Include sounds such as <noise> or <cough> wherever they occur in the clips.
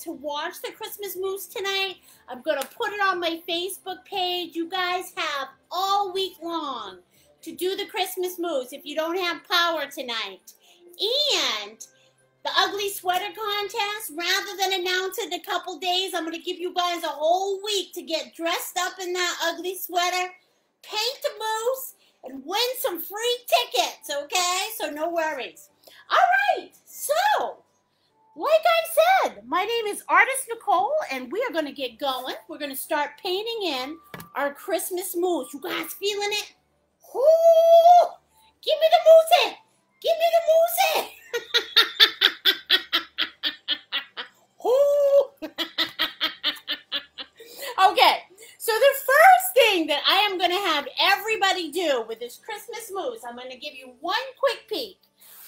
to watch the Christmas moose tonight, I'm going to put it on my Facebook page. You guys have all week long to do the Christmas moose if you don't have power tonight. And the ugly sweater contest, rather than announce it in a couple days, I'm going to give you guys a whole week to get dressed up in that ugly sweater, paint the moose, and win some free tickets, okay? So no worries. All right, so like I said, my name is Artist Nicole, and we are going to get going. We're going to start painting in our Christmas moose. You guys feeling it? Ooh, give me the moose! Give me the moose! <laughs> <laughs> okay, so the first thing that I am going to have everybody do with this Christmas moose, I'm going to give you one quick peek.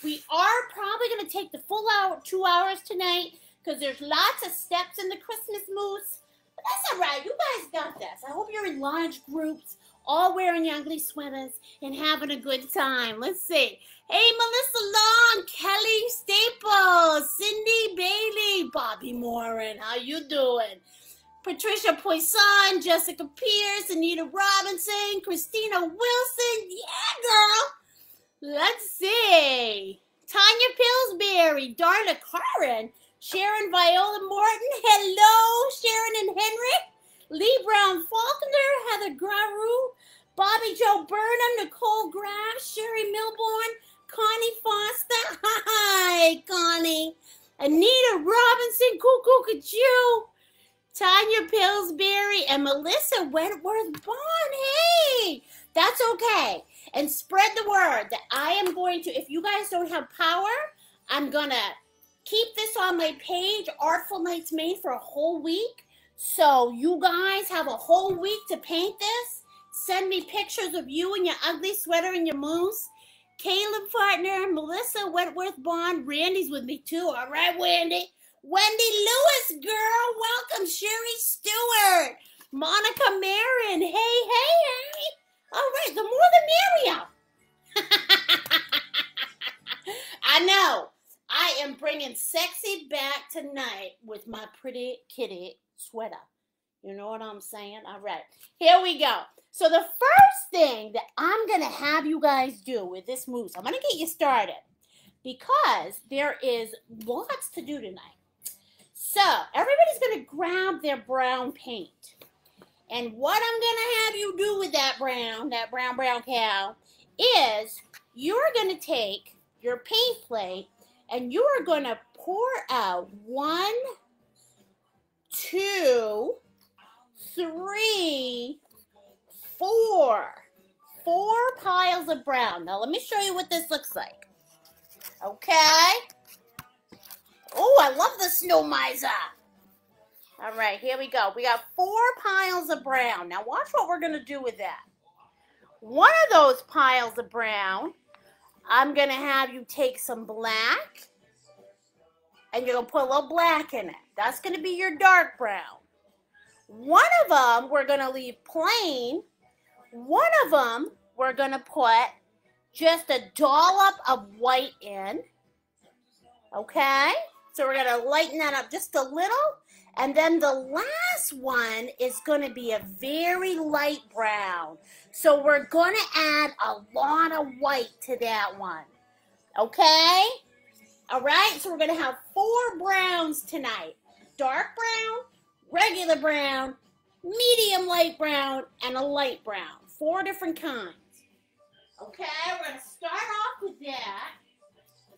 We are probably going to take the full hour, two hours tonight, because there's lots of steps in the Christmas moose. But that's all right. You guys got this. I hope you're in large groups all wearing ugly sweaters and having a good time. Let's see. Hey, Melissa Long, Kelly Staples, Cindy Bailey, Bobby Morin, how you doing? Patricia Poisson, Jessica Pierce, Anita Robinson, Christina Wilson. Yeah, girl. Let's see. Tanya Pillsbury, Darla Caron, Sharon Viola Morton. Hello, Sharon and Henry. Lee Brown Faulkner, Heather Graru, Bobby Joe Burnham, Nicole Graff, Sherry Milborn, Connie Foster. <laughs> Hi, Connie. Anita Robinson, Cuckoo Kachoo, Tanya Pillsbury, and Melissa Wentworth Bond. Hey, that's okay. And spread the word that I am going to, if you guys don't have power, I'm going to keep this on my page, Artful Nights Maine, for a whole week. So you guys have a whole week to paint this. Send me pictures of you and your ugly sweater and your moose. Caleb partner, Melissa Wentworth Bond, Randy's with me too. All right, Wendy. Wendy Lewis, girl, welcome. Sherry Stewart, Monica Marin. Hey, hey, hey. All right, the more the merrier. <laughs> I know. I am bringing sexy back tonight with my pretty kitty sweater. You know what I'm saying? All right, here we go. So the first thing that I'm going to have you guys do with this moose, I'm going to get you started because there is lots to do tonight. So everybody's going to grab their brown paint. And what I'm going to have you do with that brown, that brown, brown cow, is you're going to take your paint plate and you are going to pour out one, two, three, four. Four piles of brown. Now, let me show you what this looks like. Okay? Oh, I love the snow miser. All right, here we go. We got four piles of brown. Now watch what we're going to do with that. One of those piles of brown, I'm going to have you take some black and you're going to put a little black in it. That's going to be your dark brown. One of them we're going to leave plain. One of them we're going to put just a dollop of white in. Okay? So we're going to lighten that up just a little. And then the last one is going to be a very light brown. So we're going to add a lot of white to that one. Okay? All right, so we're going to have four browns tonight. Dark brown, regular brown, medium light brown, and a light brown. Four different kinds. Okay, we're going to start off with that.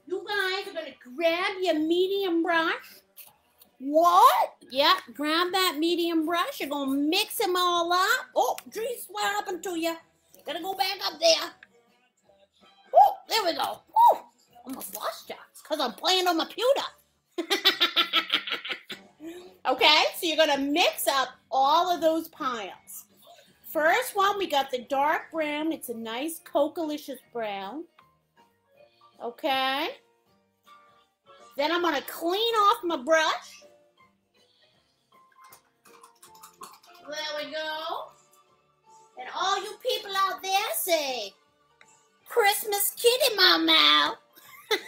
You guys are going to grab your medium brush. What? Yeah, grab that medium brush. You're going to mix them all up. Oh, geez, what happened to you? Gotta go back up there. Oh, there we go. Oh, almost lost you. It's because I'm playing on my pewter. <laughs> okay, so you're going to mix up all of those piles. First one, we got the dark brown. It's a nice coca-licious brown. Okay. Then I'm going to clean off my brush. There we go. And all you people out there say, Christmas kitty, mama. <laughs>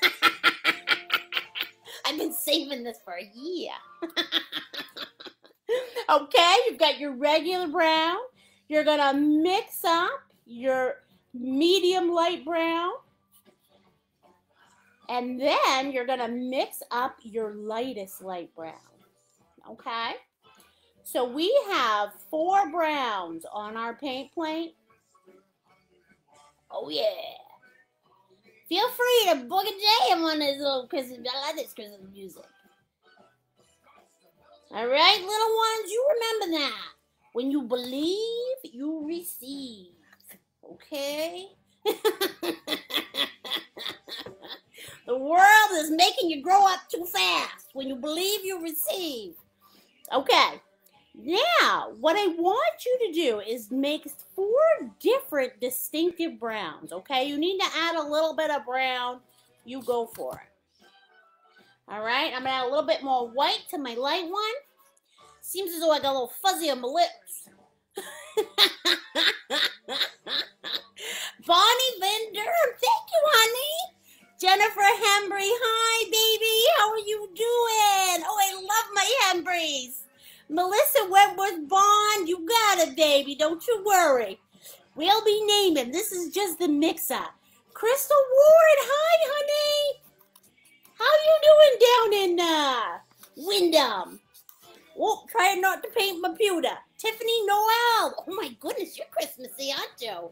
I've been saving this for a year. <laughs> okay, you've got your regular brown. You're going to mix up your medium light brown and then you're going to mix up your lightest light brown. Okay? So we have four browns on our paint plate. Oh, yeah. Feel free to book a jam on this little Christmas. I like this Christmas music. All right, little ones, you remember that. When you believe, you receive. Okay? <laughs> The world is making you grow up too fast. When you believe, you receive. Okay. Now, what I want you to do is make four different distinctive browns. Okay. You need to add a little bit of brown. You go for it. All right. I'm going to add a little bit more white to my light one. Seems as though I got a little fuzzy on my lips. <laughs> Bonnie Linder, thank you, honey. Jennifer Hembry, hi baby, how are you doing? Oh, I love my Hembrys. Melissa Wentworth Bond, you got it, baby. Don't you worry. We'll be naming. This is just the mix-up. Crystal Ward, hi, honey. How you doing down in uh, Windham? Oh, trying not to paint my pewter. Tiffany Noel. Oh my goodness, you're Christmassy, aren't you?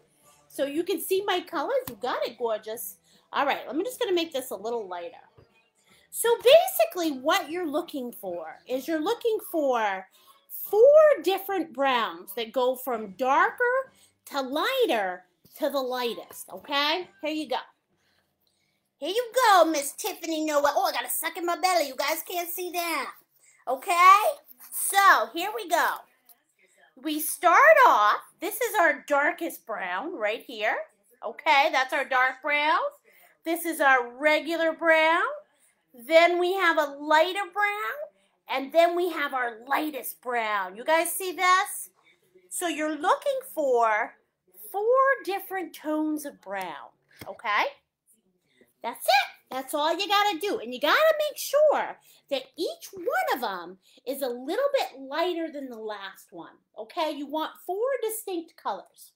So you can see my colors. You got it, gorgeous. All right, I'm just going to make this a little lighter. So basically what you're looking for is you're looking for four different browns that go from darker to lighter to the lightest, okay? Here you go. Here you go, Miss Tiffany Noah. Oh, I got a suck in my belly. You guys can't see that. Okay? So, here we go. We start off, this is our darkest brown right here. Okay, that's our dark brown. This is our regular brown. Then we have a lighter brown. And then we have our lightest brown. You guys see this? So you're looking for four different tones of brown. Okay? That's it. That's all you got to do. And you got to make sure that each one of them is a little bit lighter than the last one. Okay? You want four distinct colors.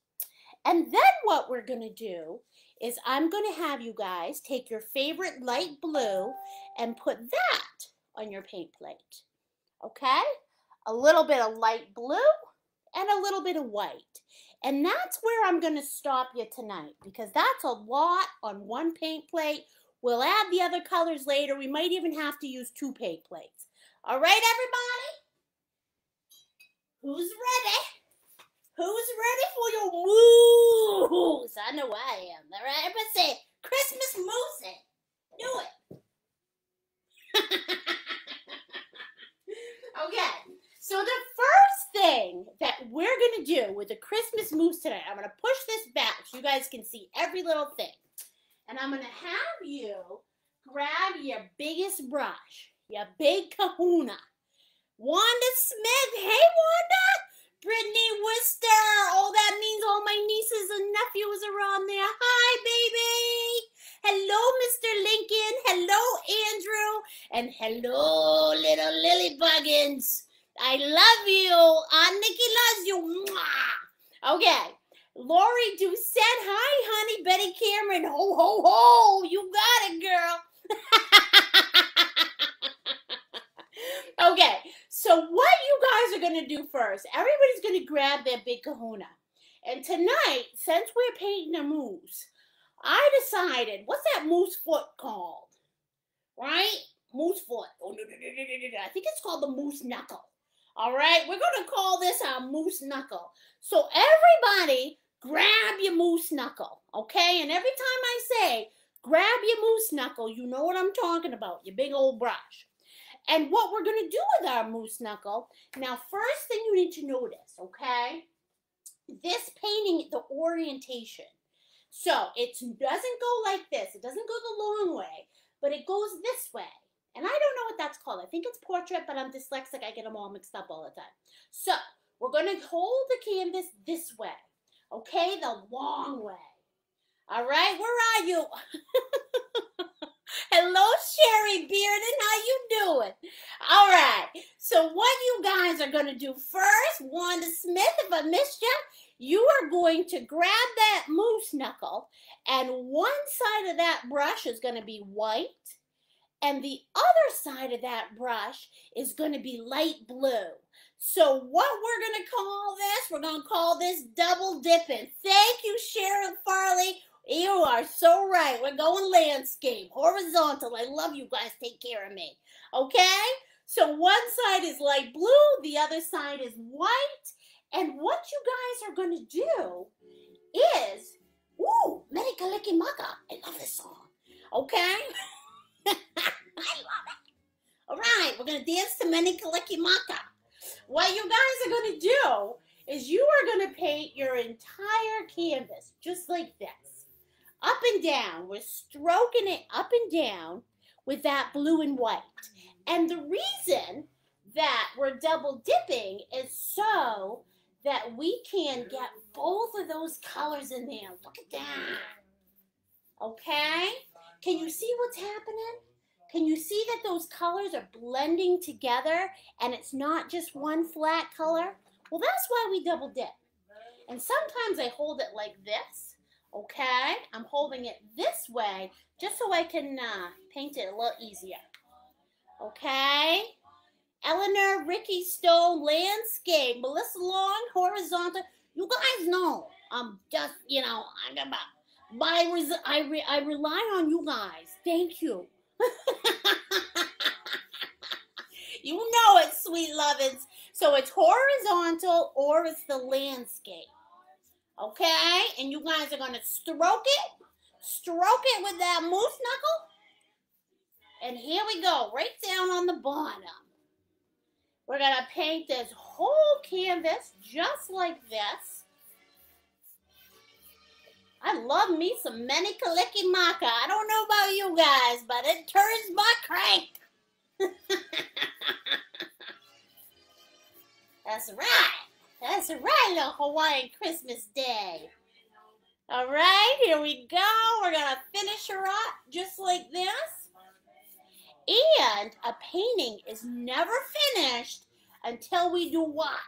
And then what we're going to do is I'm going to have you guys take your favorite light blue and put that on your paint plate. Okay? A little bit of light blue and a little bit of white. And that's where I'm going to stop you tonight because that's a lot on one paint plate. We'll add the other colors later. We might even have to use two paint plates. All right, everybody? Who's ready? Who's ready for your moose? I know I am. All right, everybody say Christmas moose. Do it. <laughs> okay. So the first thing that we're gonna do with the Christmas moose tonight, I'm gonna push this back so you guys can see every little thing. And I'm gonna have you grab your biggest brush, your big kahuna. Wanda Smith, hey Wanda! Brittany Worcester, oh that means all my nieces and nephews are on there. Hi baby! Hello, Mr. Lincoln. Hello, Andrew. And hello, little Lily Buggins. I love you. Aunt Nikki loves you. Mwah. Okay. Lori Doucette. Hi, honey. Betty Cameron. Ho, ho, ho. You got it, girl. <laughs> okay. So what you guys are going to do first, everybody's going to grab their big kahuna. And tonight, since we're painting a moose, I decided, what's that moose foot called? Right? Moose foot. Oh. I think it's called the moose knuckle. All right? We're going to call this our moose knuckle. So everybody grab your moose knuckle, okay? And every time I say grab your moose knuckle, you know what I'm talking about, your big old brush. And what we're going to do with our moose knuckle, now first thing you need to notice, okay? This painting, the orientation. So it doesn't go like this. It doesn't go the long way, but it goes this way. And I don't know what that's called. I think it's portrait, but I'm dyslexic. I get them all mixed up all the time. So we're going to hold the canvas this way. Okay, the long way. All right, where are you? <laughs> Hello, Sherry Bearden. How you doing? All right. So what you guys are going to do first, Wanda Smith, if I missed you, you are going to grab that moose knuckle, and one side of that brush is going to be white, and the other side of that brush is going to be light blue. So what we're going to call this, we're going to call this double dipping. Thank you, Sharon Farley. You are so right. We're going landscape, horizontal. I love you guys. Take care of me. Okay? So one side is light blue, the other side is white. And what you guys are going to do is, ooh, Mele Kalikimaka. I love this song. Okay? <laughs> I love it. All right, we're going to dance to Mele Kalikimaka. What you guys are going to do is you are going to paint your entire canvas just like this. Up and down. We're stroking it up and down with that blue and white. And the reason that we're double dipping is so that we can get both of those colors in there. Look at that. Okay? Can you see what's happening? Can you see that those colors are blending together and it's not just one flat color? Well, that's why we double dip. And sometimes I hold it like this Okay, I'm holding it this way just so I can uh, paint it a little easier. Okay, Eleanor, Ricky Stone, landscape, Melissa Long, horizontal. You guys know I'm just, you know, I'm about, but I, res I, re I rely on you guys. Thank you. <laughs> you know it, sweet lovins. So it's horizontal or it's the landscape. Okay? And you guys are going to stroke it. Stroke it with that moose knuckle. And here we go, right down on the bottom. We're going to paint this whole canvas just like this. I love me some Mele Kalikimaka. I don't know about you guys, but it turns my crank. <laughs> That's right. That's right, a Hawaiian Christmas Day. All right, here we go. We're going to finish her up just like this. And a painting is never finished until we do what?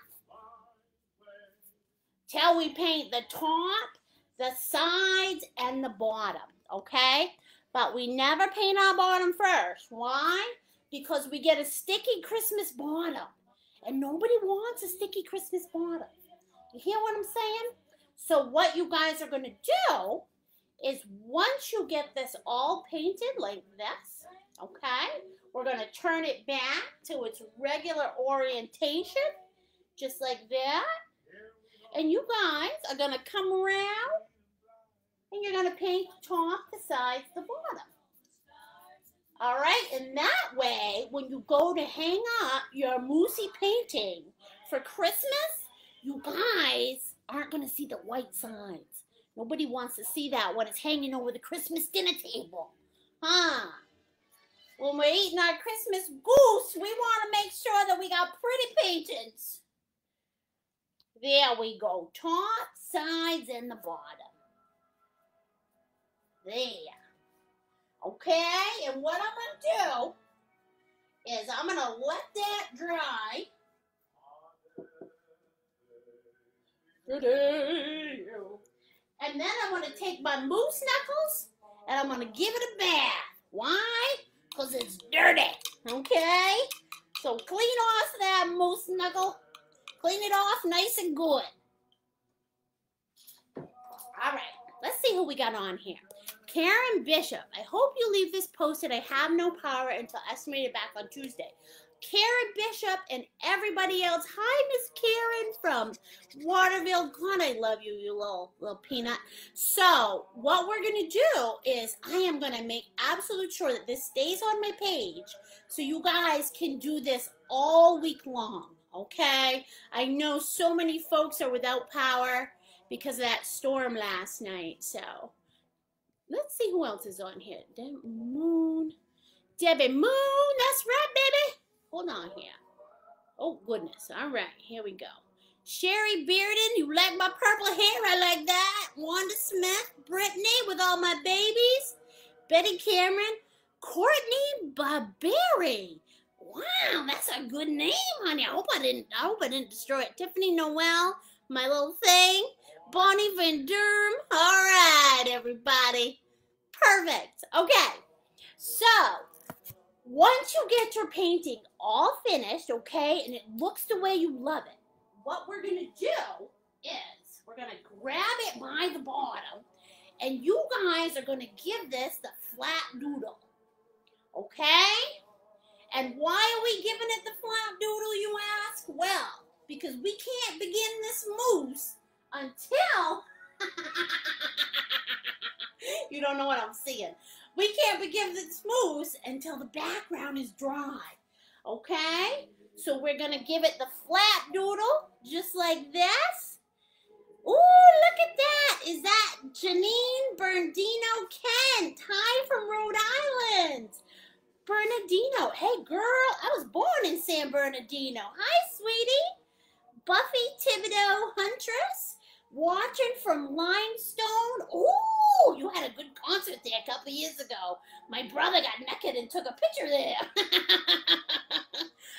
Till we paint the top, the sides, and the bottom, okay? But we never paint our bottom first. Why? Because we get a sticky Christmas bottom. And nobody wants a sticky Christmas bottom. You hear what I'm saying? So what you guys are going to do is once you get this all painted like this, okay, we're going to turn it back to its regular orientation, just like that. And you guys are going to come around and you're going to paint the top, the sides, the bottom. All right, and that way, when you go to hang up your moosey painting, for Christmas, you guys aren't going to see the white signs. Nobody wants to see that when it's hanging over the Christmas dinner table. Huh? When we're eating our Christmas goose, we want to make sure that we got pretty paintings. There we go. Top, sides, and the bottom. There. Okay, and what I'm to do is I'm to let that dry. And then I'm to take my moose knuckles and I'm to give it a bath. Why? Because it's dirty. Okay? So clean off that moose knuckle. Clean it off nice and good. All right. Let's see who we got on here. Karen Bishop. I hope you leave this posted. I have no power until estimated back on Tuesday. Karen Bishop and everybody else. Hi, Miss Karen from Waterville. God, I love you, you little little peanut. So, what we're gonna do is I am gonna make absolute sure that this stays on my page, so you guys can do this all week long. Okay? I know so many folks are without power because of that storm last night. So, let's see who else is on here. Deb Moon. Debbie Moon. That's right, baby. Hold on here. Oh, goodness. All right, here we go. Sherry Bearden, you like my purple hair? I like that. Wanda Smith, Brittany with all my babies. Betty Cameron, Courtney Barberry. Wow, that's a good name, honey. I hope I didn't. I hope I didn't destroy it. Tiffany Noel, my little thing. Bonnie Van Derm. All right, everybody. Perfect. Okay. So once you get your painting all finished, okay, and it looks the way you love it, what we're going to do is we're going to grab it by the bottom, and you guys are going to give this the flat doodle, okay? And why are we giving it the flat doodle, you ask? Well, because we can't begin this moose until... <laughs> you don't know what I'm seeing. We can't begin the smooth until the background is dry. Okay? So we're going to give it the flat doodle, just like this. Ooh, look at that. Is that Janine Bernardino Kent? Hi from Rhode Island. Bernardino. Hey, girl, I was born in San Bernardino. Hi, sweetie. Buffy Thibodeau Huntress. Watching from Limestone. Ooh, you had a good concert there a couple years ago. My brother got naked and took a picture there. <laughs>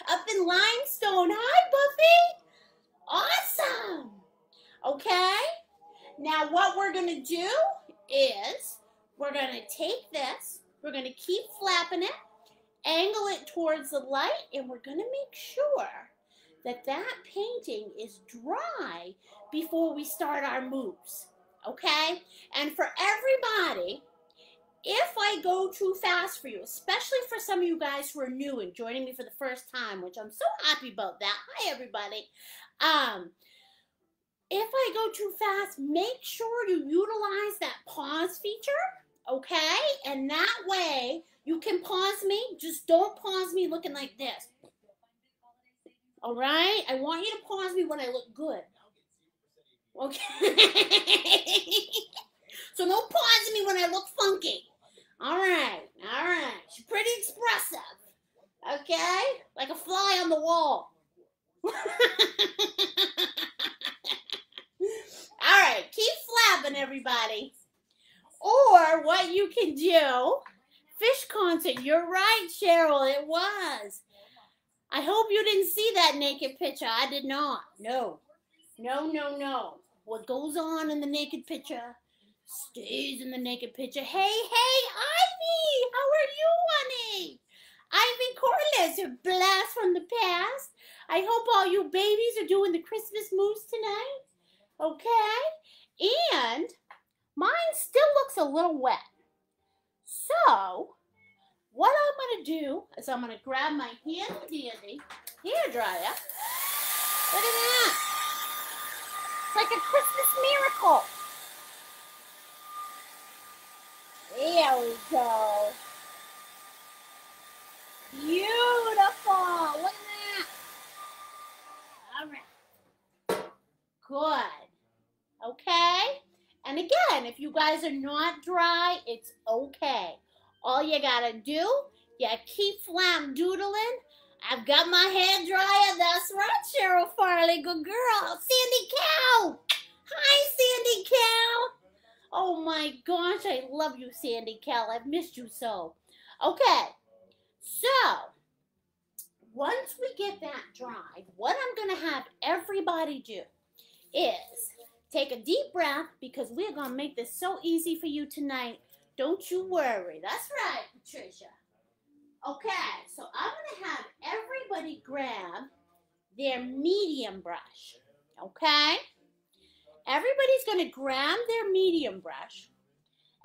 Up in Limestone. Hi, Buffy. Awesome. Okay. Now what we're going to do is we're going to take this. We're going to keep flapping it, angle it towards the light, and we're going to make sure that that painting is dry before we start our moves. Okay? And for everybody, if I go too fast for you, especially for some of you guys who are new and joining me for the first time, which I'm so happy about that. Hi, everybody. Um, if I go too fast, make sure you utilize that pause feature, okay? And that way, you can pause me. Just don't pause me looking like this. All right? I want you to pause me when I look good. Okay? <laughs> so no pause me when I look funky. All right. All right. She's pretty expressive. Okay? Like a fly on the wall. <laughs> all right. Keep flapping, everybody. Or what you can do, Phish concert. You're right, Cheryl. It was. I hope you didn't see that naked picture. I did not. No. No, no, no. What goes on in the naked picture stays in the naked picture. Hey, hey, Ivy! How are you, honey? Ivy Corliss, a blast from the past. I hope all you babies are doing the Christmas moves tonight. Okay? And mine still looks a little wet. So, what I'm going to do is I'm going to grab my handy dandy hair dryer. Look at that. It's like a Christmas miracle. There we go. Beautiful. Look at that. All right. Good. Okay. And again, if you guys are not dry, it's okay. All you gotta do, you keep flam doodling. I've got my hair dryer. That's right, Cheryl Farley. Good girl. Sandy Cow. Hi, Sandy Cow. Oh my gosh, I love you, Sandy Cow. I've missed you so. Okay, so once we get that dried, what I'm going to have everybody do is take a deep breath because we're going to make this so easy for you tonight. Don't you worry. That's right, Patricia. Okay, so I'm going to have everybody grab their medium brush. Okay? Everybody's going to grab their medium brush.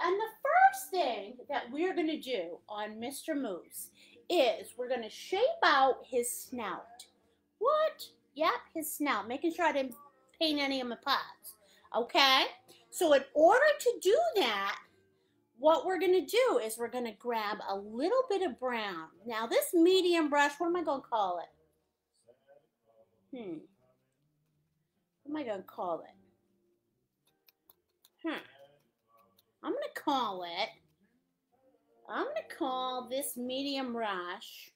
And the first thing that we're going to do on Mr. Moose is we're going to shape out his snout. What? Yep, his snout. Making sure I didn't paint any of my pots. Okay? So in order to do that, what we're going to do is we're going to grab a little bit of brown. Now this medium brush, what am I going to call it? Hmm. What am I going to call it? Hmm. I'm going to call it, I'm going to call this medium rush.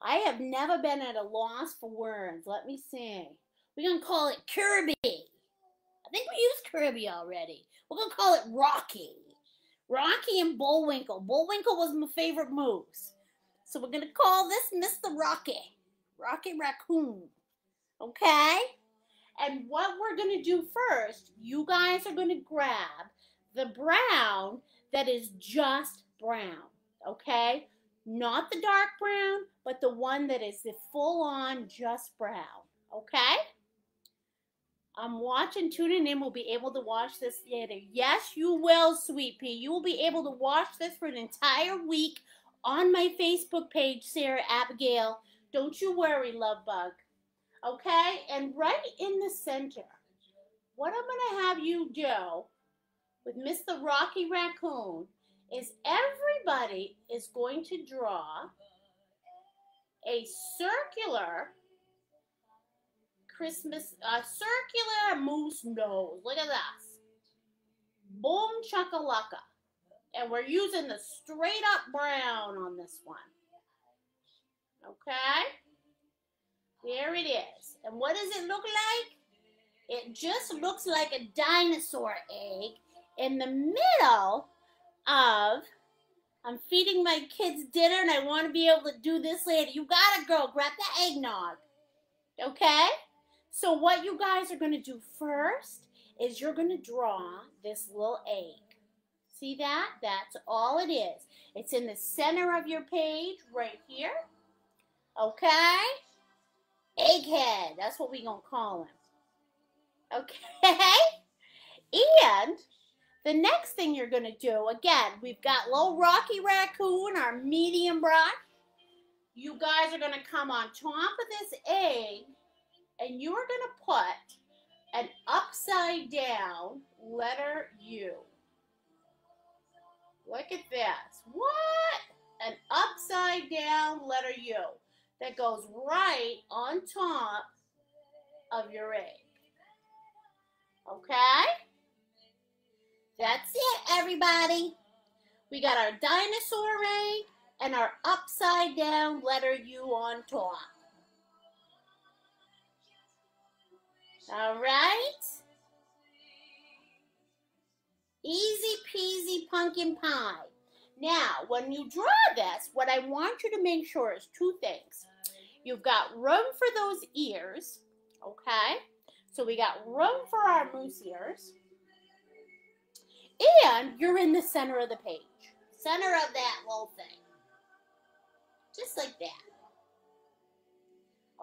I have never been at a loss for words. Let me see. We're going to call it Kirby. I think we used Kirby already. We're going to call it Rocky. Rocky and Bullwinkle. Bullwinkle was my favorite moose. So we're going to call this Mr. Rocky. Rocky Raccoon. Okay? And what we're going to do first, you guys are going to grab the brown that is just brown, okay? Not the dark brown, but the one that is the full on just brown, okay? Um, I'm watching, tuning in. We'll be able to watch this later. Yes, you will, Sweet Pea. You will be able to watch this for an entire week on my Facebook page, Sarah Abigail. Don't you worry, love bug. Okay? And right in the center, what I'm going to have you do with Mr. Rocky Raccoon is everybody is going to draw a circular Christmas, a circular moose nose. Look at this. Boom chakalaka. And we're using the straight up brown on this one. Okay? There it is. And what does it look like? It just looks like a dinosaur egg in the middle of I'm feeding my kids dinner and I want to be able to do this later. You got it, girl. Grab the eggnog. Okay? So what you guys are going to do first is you're going to draw this little egg. See that? That's all it is. It's in the center of your page right here. Okay? Egghead. That's what we're going to call him. Okay? And the next thing you're going to do, again, we've got little Rocky Raccoon, our medium brush. You guys are going to come on top of this egg and you are going to put an upside down letter U. Look at this. What? An upside down letter U that goes right on top of your egg. Okay? That's it, everybody. We got our dinosaur egg and our upside down letter U on top. All right? Easy peasy pumpkin pie. Now, when you draw this, what I want you to make sure is two things. You've got room for those ears, okay? So we got room for our moose ears. And you're in the center of the page. Center of that little thing. Just like that.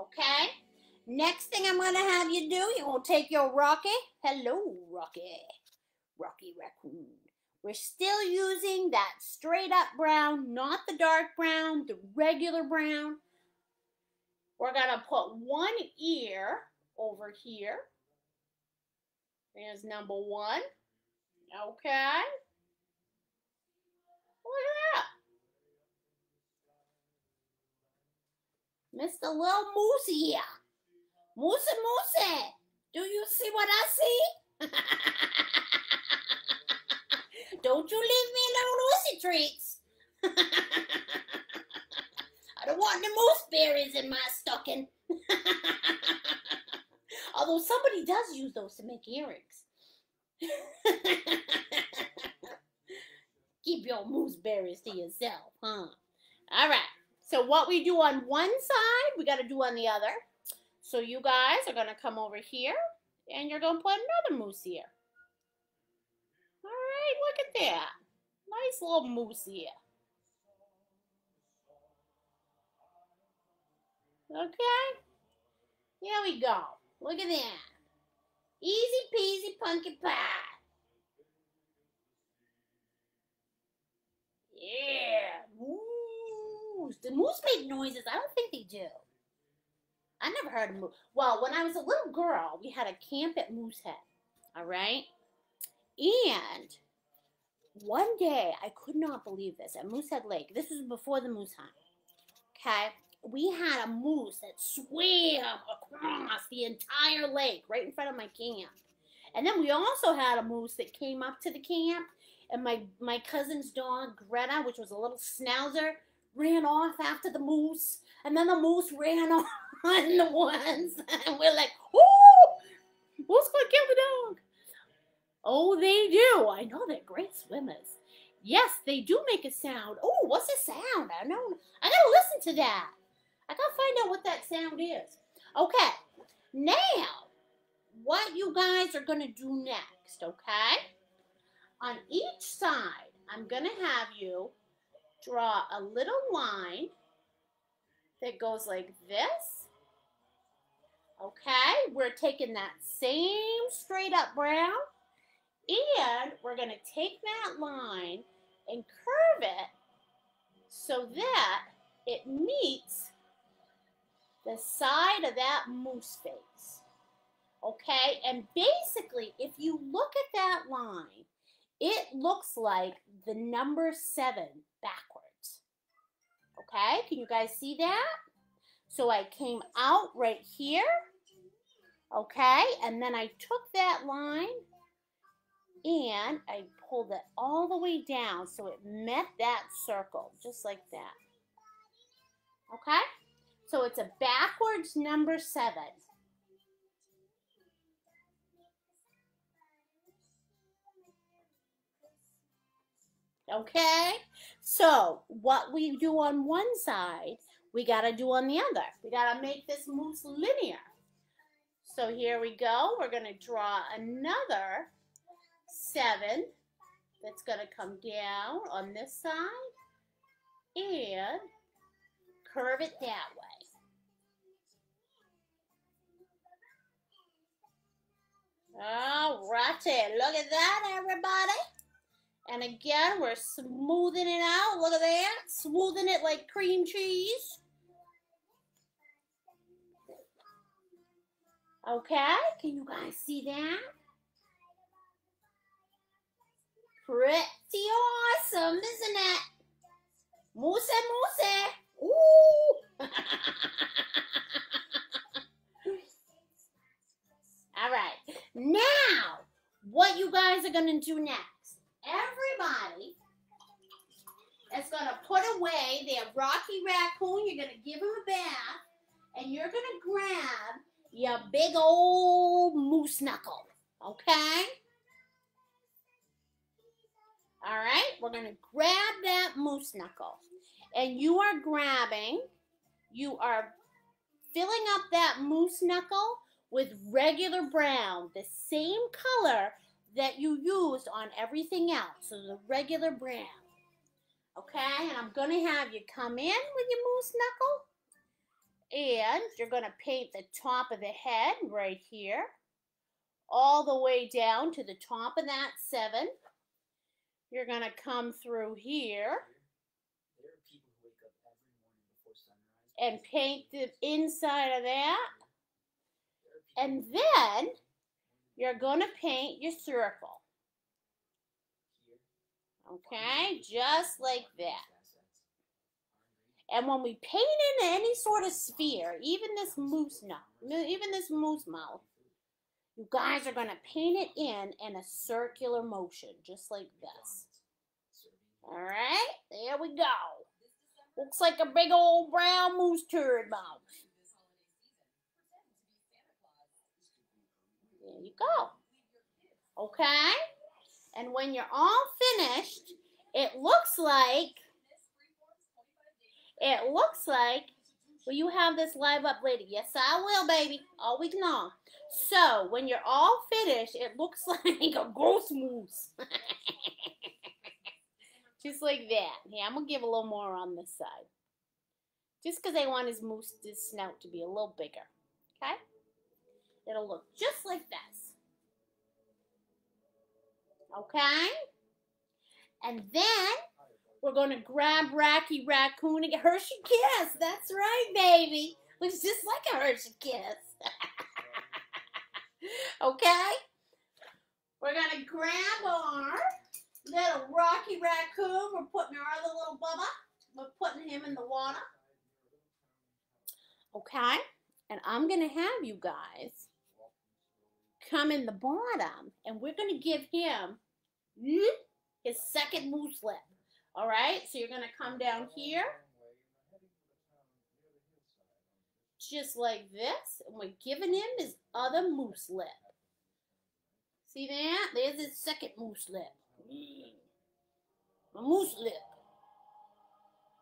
Okay? Next thing I'm going to have you do, going to take your Rocky. Hello, Rocky. Rocky Raccoon. We're still using that straight up brown, not the dark brown, the regular brown. We're going to put one ear over here. There's number one. Okay. Look at that. Mr. Little Moosey here. Moosey Moosey. Do you see what I see? <laughs> Don't you leave me alone, Lucy treats. <laughs> I don't want the moose berries in my stocking. <laughs> Although somebody does use those to make earrings. Keep your moose berries to yourself, huh? All right. So what we do on one side, we got to do on the other. So you guys are going to come over here, and you're going to put another moose here. All right, look at that. Nice little moose here. Okay. Here we go. Look at that. Easy peasy pumpkin pie. Yeah. Moose. The moose make noises. I don't think they do. I never heard of moose. Well, when I was a little girl, we had a camp at Moosehead. All right. And one day, I could not believe this at Moosehead Lake. This was before the moose hunt. Okay we had a moose that swam across the entire lake right in front of my camp. And then we also had a moose that came up to the camp, and my, my cousin's dog, Greta, which was a little schnauzer, ran off after the moose. And then the moose ran <laughs> off in the ones. <laughs> And we're like, oh, who's gonna kill the dog. Oh, they do. I know they're great swimmers. Yes, they do make a sound. Oh, what's the sound? I know. I gotta listen to that. I gotta find out what that sound is. Okay, now, what you guys are gonna do next, okay? On each side, I'm gonna have you draw a little line that goes like this. Okay, we're taking that same straight up brown and we're going to take that line and curve it so that it meets the side of that moose face. Okay, and basically, if you look at that line, it looks like the number seven backwards. Okay, can you guys see that? So I came out right here. Okay, and then I took that line and I pulled it all the way down so it met that circle, just like that. Okay? So it's a backwards number seven. Okay? So what we do on one side, we got to do on the other. We got to make this moose linear. So here we go. We're going to draw another seven that's going to come down on this side and curve it that way. All righty, look at that, everybody. And again, we're smoothing it out. Look at that, smoothing it like cream cheese. Okay, can you guys see that? Pretty awesome, isn't it? Moose, moose. Ooh. <laughs> All right. Now, what you guys are going to do next. Everybody is going to put away their Rocky Raccoon. You're going to give him a bath. And you're going to grab your big old moose knuckle. Okay? All right? We're going to grab that moose knuckle. And you are grabbing, you are filling up that moose knuckle with regular brown, the same color that you used on everything else. So the regular brown. Okay, and I'm going to have you come in with your moose knuckle. And you're going to paint the top of the head right here. All the way down to the top of that seven. You're going to come through here. And paint the inside of that. And then you're going to paint your circle. Okay, just like that. And when we paint in any sort of sphere, even this moose nut, even this moose mouth, You guys are going to paint it in in a circular motion, just like this. All right, there we go. Looks like a big old brown moose turd mouth. There you go. Okay? And when you're all finished, it looks like, it looks like, will you have this live up lady? Yes, I will, baby, all week long. So, when you're all finished, it looks <laughs> like a ghost moose. <laughs> Just like that. Yeah, I'm going to give a little more on this side. Just because I want his moose, his snout to be a little bigger. Okay? It'll look just like this. Okay? And then we're going to grab Rocky Raccoon and get Hershey Kiss. That's right, baby. Looks just like a Hershey Kiss. <laughs> okay? We're going to grab our little Rocky Raccoon. We're putting our other little Bubba. We're putting him in the water. Okay? And I'm going to have you guys come in the bottom and we're going to give him hmm, his second moose lip. All right? So you're going to come down here. Just like this. And we're giving him his other moose lip. See that? There's his second moose lip. A moose lip.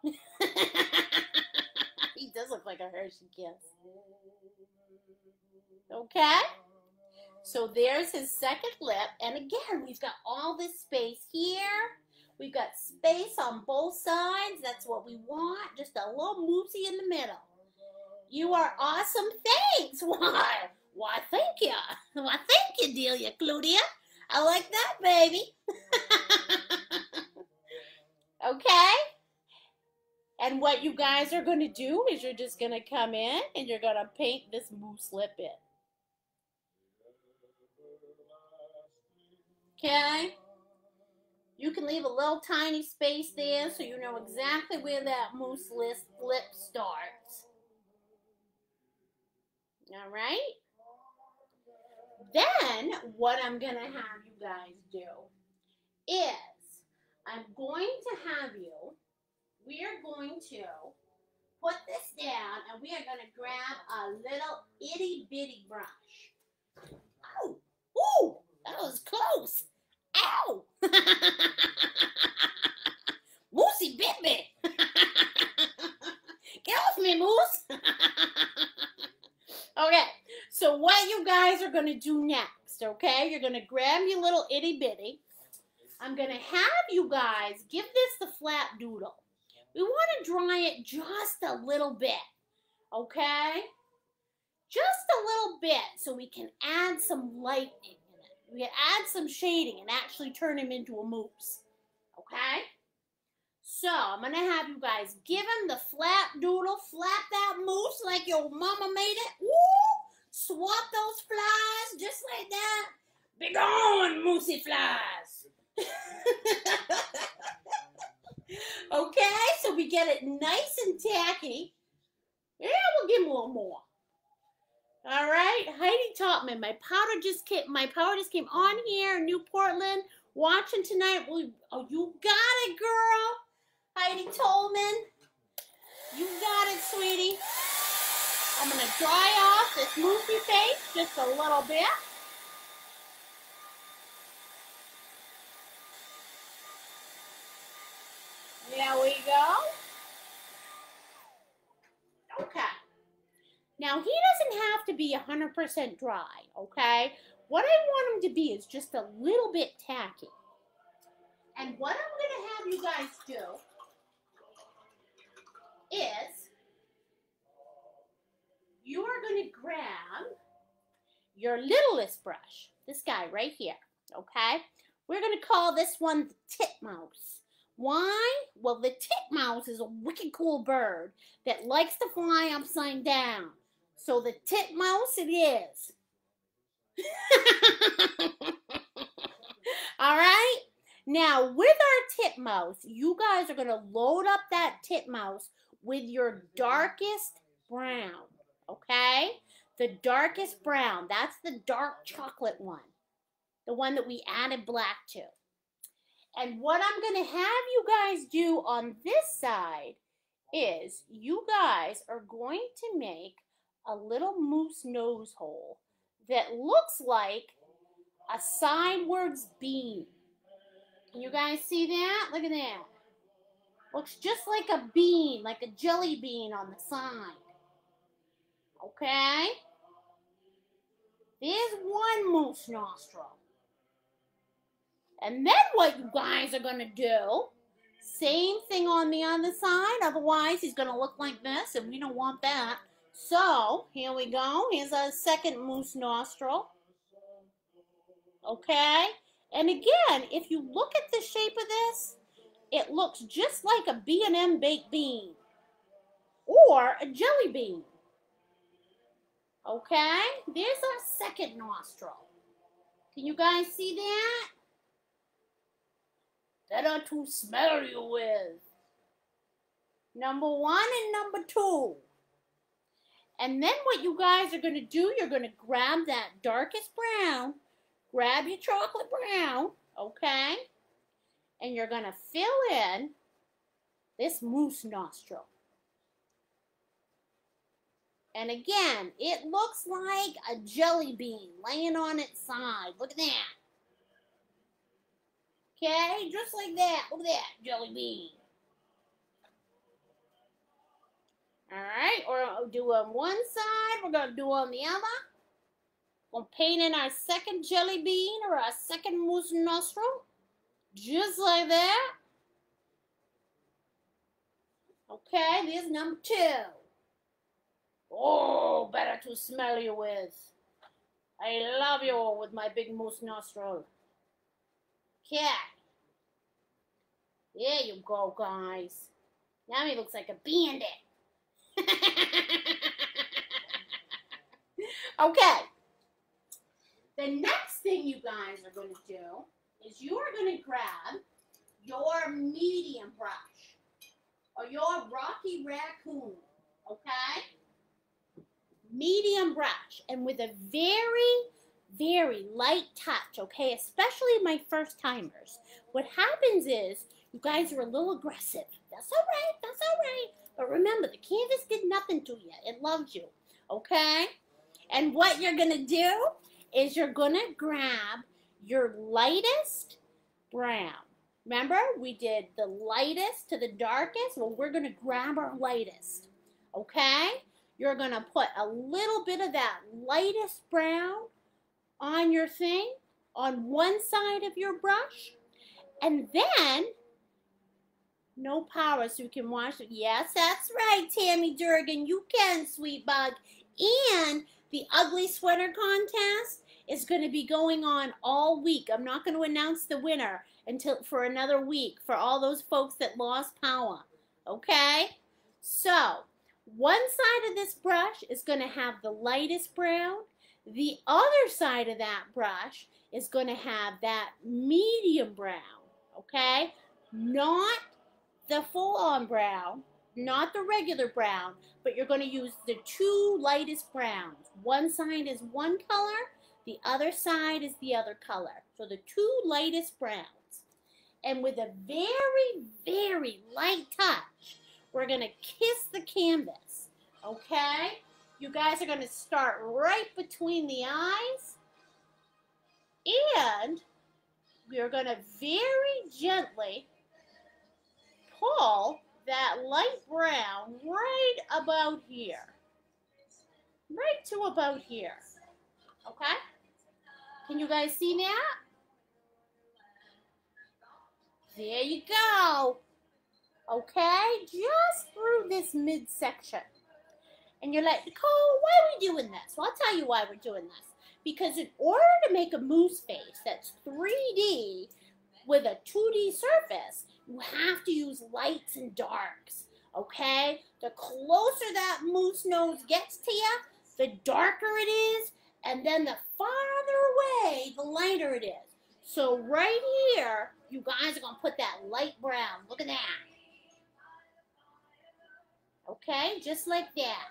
<laughs> he does look like a Hershey kiss. Okay? So there's his second lip. And again, we've got all this space here. We've got space on both sides. That's what we want. Just a little moosey in the middle. You are awesome. Thanks. <laughs> Why? Why, thank you. <laughs> Why, thank you, Delia Claudia. I like that, baby. <laughs> okay? And what you guys are going to do is you're just going to come in and you're going to paint this moose lip in. Okay? You can leave a little tiny space there so you know exactly where that moose list lip starts. All right? Then, what I'm going to have you guys do is I'm going to have you, we are going to put this down and we are going to grab a little itty bitty brush. That was close. Ow! <laughs> Moosey bit me. <laughs> Get off me, Moose. <laughs> okay, so what you guys are going to do next, okay? You're going to grab your little itty bitty. I'm going to have you guys give this the flap doodle. We want to dry it just a little bit, okay? Just a little bit so we can add some light We can add some shading and actually turn him into a moose, okay? So, I'm going to have you guys give him the flap doodle, flap that moose like your mama made it. Woo! Swat those flies just like that. Be gone, moosey flies. <laughs> okay, so we get it nice and tacky. Yeah, we'll give him a little more. All right, Heidi Topman, my powder just came. My powder just came on here in New Portland. Watching tonight. Well, oh, you got it, girl. Heidi Tolman. You got it, sweetie. I'm to dry off this moosey face just a little bit. There we go. Okay. Now, he doesn't have to be 100% dry, okay? What I want him to be is just a little bit tacky. And what I'm going to have you guys do is you are going to grab your littlest brush, this guy right here, okay? We're going to call this one the titmouse. Why? Well, the titmouse is a wicked cool bird that likes to fly upside down. So the titmouse it is. <laughs> All right? Now, with our titmouse, you guys are going to load up that titmouse with your darkest brown okay? the darkest brown. That's the dark chocolate one, the one that we added black to. And what I'm going to have you guys do on this side is you guys are going to make a little moose nose hole that looks like a sidewards bean. Can you guys see that? Look at that. Looks just like a bean, like a jelly bean on the side. Okay? There's one moose nostril. And then what you guys are going to do, same thing on the other side. Otherwise, he's going to look like this, and we don't want that. So, here we go. Here's our second moose nostril. Okay? And again, if you look at the shape of this, it looks just like a B&M baked bean or a jelly bean. Okay? There's our second nostril. Can you guys see that? Better to smell you with. Number one and number two. And then what you guys are going to do, you're going to grab that darkest brown, grab your chocolate brown, okay? And you're going to fill in this moose nostril. And again, it looks like a jelly bean laying on its side. Look at that. Okay, just like that. Look at that, jelly bean. Alright, we're gonna do on one side, we're to do on the other. We'll paint in our second jelly bean or our second moose nostril. Just like that. Okay, there's number two. Oh, better to smell you with. I love you all with my big moose nostril. Okay. There you go, guys. Now he looks like a bandit. <laughs> okay. The next thing you guys are going to do is you are going to grab your medium brush or your Rocky Raccoon, okay? Medium brush and with a very, very light touch, okay? Especially my first timers. What happens is you guys are a little aggressive. That's all right. That's all right. But remember, the canvas did nothing to you. It loves you. Okay? And what you're going to do is you're going to grab your lightest brown. Remember, we did the lightest to the darkest. Well, we're going to grab our lightest. Okay? You're going to put a little bit of that lightest brown on your thing, on one side of your brush. And then no power so you can wash it. Yes, that's right, Tammy Durgan. You can, sweet bug. And the ugly sweater contest is going to be going on all week. I'm not going to announce the winner until for another week for all those folks that lost power. Okay? So, one side of this brush is going to have the lightest brown. The other side of that brush is going to have that medium brown. Okay? Not the full-on brown, not the regular brown, but you're going to use the two lightest browns. One side is one color, the other side is the other color. So the two lightest browns. And with a very, very light touch, we're going to kiss the canvas. Okay? You guys are going to start right between the eyes. And we're going to very gently pull that light brown right about here. Right to about here. Okay? Can you guys see that? There you go. Okay? Just through this midsection. And you're like, Nicole, why are we doing this? Well, I'll tell you why we're doing this. Because in order to make a moose face that's 3D with a 2D surface, you have to use lights and darks, okay? The closer that moose nose gets to you, the darker it is, and then the farther away, the lighter it is. So right here, you guys are going to put that light brown. Look at that. Okay, just like that.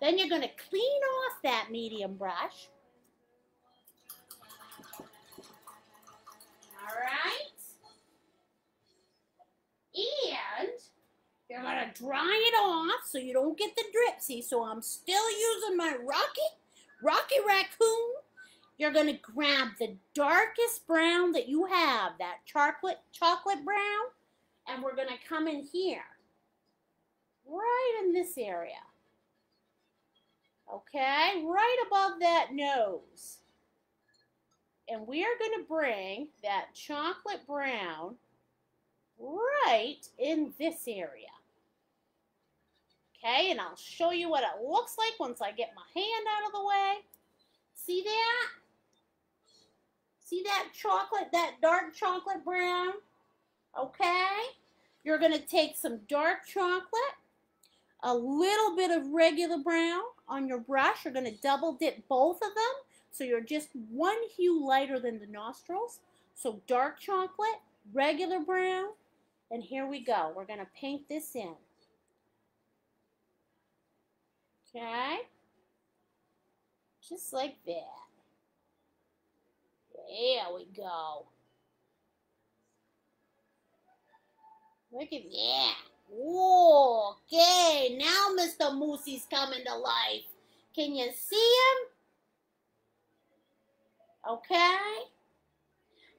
Then you're going to clean off that medium brush. All right. And you're going to dry it off so you don't get the drip. See, so I'm still using my Rocky, Rocky Raccoon. You're going to grab the darkest brown that you have, that chocolate, chocolate brown, and we're going to come in here, right in this area. Okay, right above that nose. And we are going to bring that chocolate brown right in this area. Okay, and I'll show you what it looks like once I get my hand out of the way. See that? See that chocolate, that dark chocolate brown? Okay. You're going to take some dark chocolate, a little bit of regular brown on your brush. You're going to double dip both of them. So you're just one hue lighter than the nostrils. So dark chocolate, regular brown, and here we go. We're going to paint this in. Okay? Just like that. There we go. Look at that. Whoa, okay, now Mr. Moosey's coming to life. Can you see him? Okay.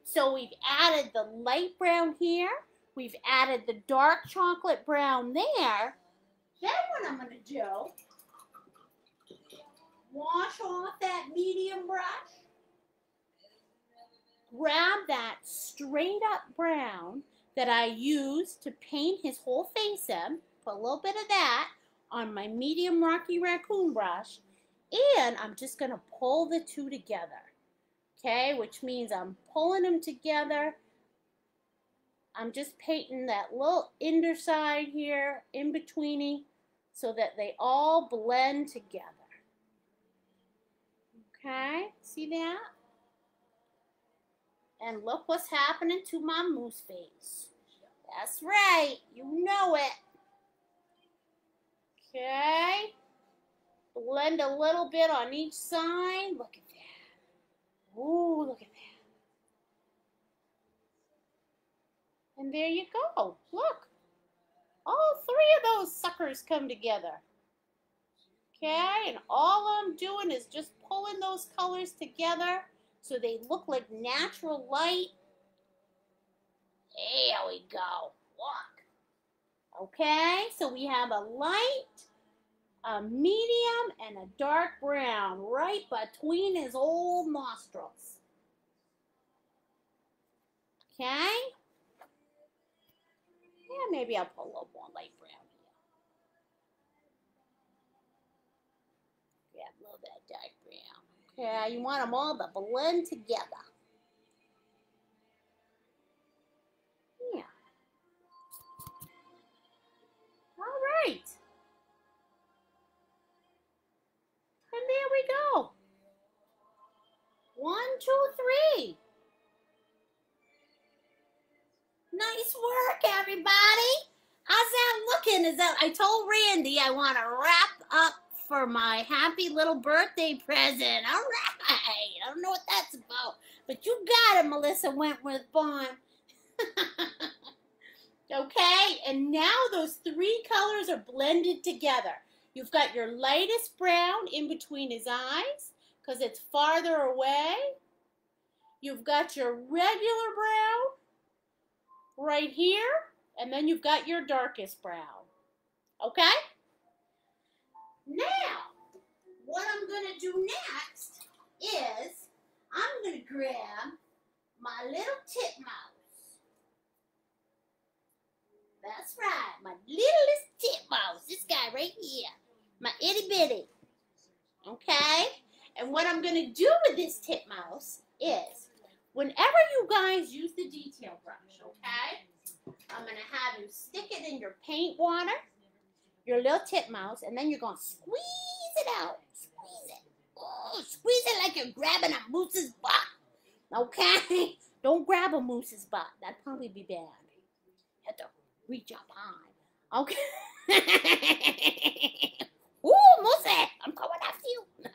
So we've added the light brown here. We've added the dark chocolate brown there. Then what I'm going to do, wash off that medium brush, grab that straight up brown that I used to paint his whole face in, put a little bit of that on my medium Rocky Raccoon brush, and I'm just going to pull the two together, okay, which means I'm pulling them together. I'm just painting that little underside here in betweeny so that they all blend together. Okay, see that? And look what's happening to my moose face. That's right, you know it. Okay, blend a little bit on each side. Look at that. Ooh, look at that. And there you go. Look. All three of those suckers come together. Okay, and all I'm doing is just pulling those colors together so they look like natural light. There we go. Look. Okay, so we have a light, a medium, and a dark brown right between his old nostrils. Okay? Yeah, maybe I'll put a little more light brown here. Grab a little bit of dark Okay, you want them all to blend together. Yeah. All right. And there we go. One, two, three. Nice work, everybody. How's that looking? Is that I told Randy I want to wrap up for my happy little birthday present. All right. I don't know what that's about. But you got it, Melissa Wentworth Bond. <laughs> okay, and now those three colors are blended together. You've got your lightest brown in between his eyes because it's farther away. You've got your regular brown right here, and then you've got your darkest brown. Okay? Now, what I'm going to do next is I'm going to grab my little titmouse. That's right, my littlest titmouse. This guy right here. My itty bitty. Okay? And what I'm going to do with this titmouse is Whenever you guys use the detail brush, okay, I'm going to have you stick it in your paint water, your little titmouse, and then you're going to squeeze it out. Squeeze it. Oh, squeeze it like you're grabbing a moose's butt. Okay? <laughs> Don't grab a moose's butt. That'd probably be bad. You have to reach up high. Okay? <laughs> Ooh, moosey. I'm coming after you. <laughs>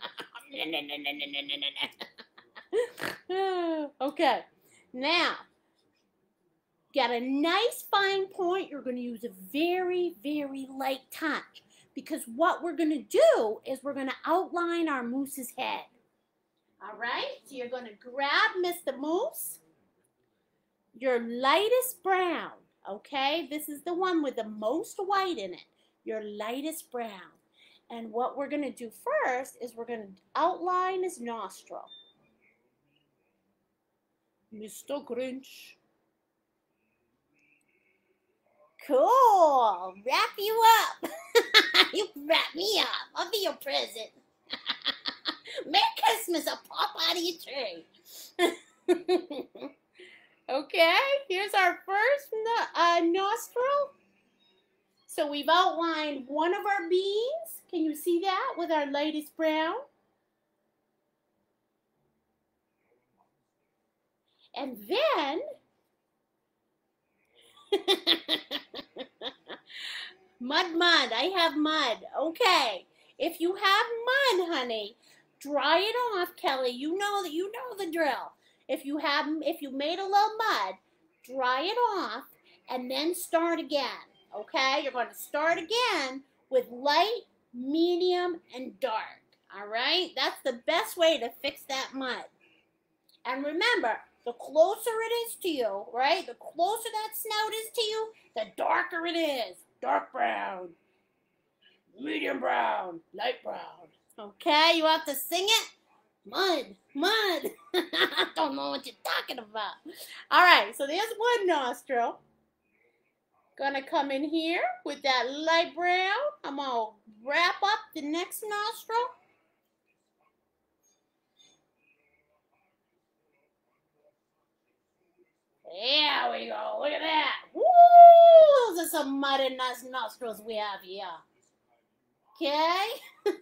Okay, now, got a nice fine point. You're going to use a very, very light touch because what we're going to do is we're going to outline our moose's head. All right, so you're going to grab Mr. Moose, your lightest brown, okay? This is the one with the most white in it, your lightest brown. And what we're going to do first is we're going to outline his nostril. Mr. Grinch. Cool. Wrap you up. <laughs> you wrap me up. I'll be your present. <laughs> Merry Christmas. I'll pop out of your tree. <laughs> okay, here's our first uh, nostril. So we've outlined one of our beans. Can you see that with our lightest brown? And then, <laughs> mud, mud, I have mud. Okay, if you have mud, honey, dry it off, Kelly. You know that you know the drill. If you have, if you made a little mud, dry it off and then start again. Okay, you're going to start again with light, medium, and dark. All right, that's the best way to fix that mud. And remember, the closer it is to you, right? The closer that snout is to you, the darker it is. Dark brown, medium brown, light brown. Okay, you have to sing it? Mud, mud. I <laughs> don't know what you're talking about. All right, so there's one nostril. Gonna come in here with that light brown. I'm gonna wrap up the next nostril. There we go. Look at that. Woo! Those are some mighty nice nostrils we have here. Okay? <laughs>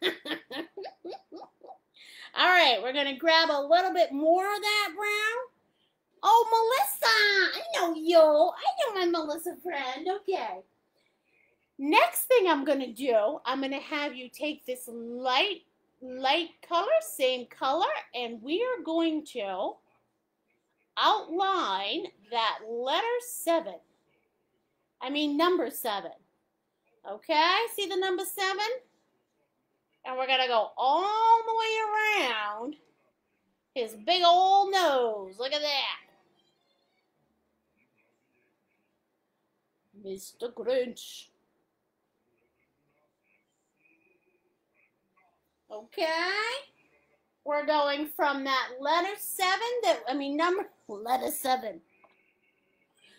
All right, we're going to grab a little bit more of that brown. Oh, Melissa. I know you. I know my Melissa friend. Okay. Next thing I'm going to do, I'm going to have you take this light, light color, same color, and we are going to outline that letter 7. I mean number 7. Okay, see the number 7? And we're going to go all the way around his big old nose. Look at that. Mr. Grinch. Okay. We're going from that letter 7 that, I mean, number, letter 7.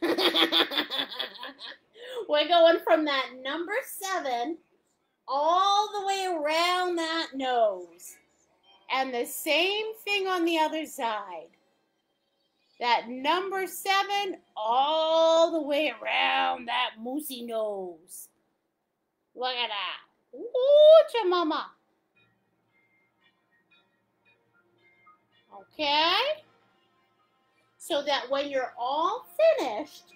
<laughs> We're going from that number 7 all the way around that nose. And the same thing on the other side. That number 7 all the way around that moosey nose. Look at that. Ooh, mama. Okay? So that when you're all finished,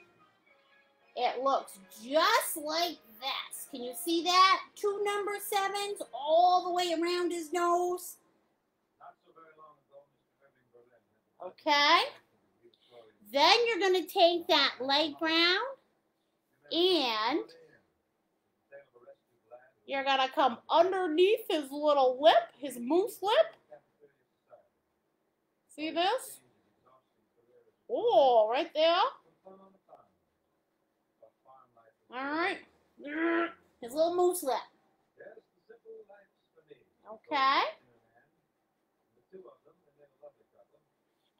it looks just like this. Can you see that? Two number sevens all the way around his nose. Okay? Then you're going to take that light brown and you're going to come underneath his little lip, his moose lip. See this? Oh, right there. All right. His little moose lip. Okay.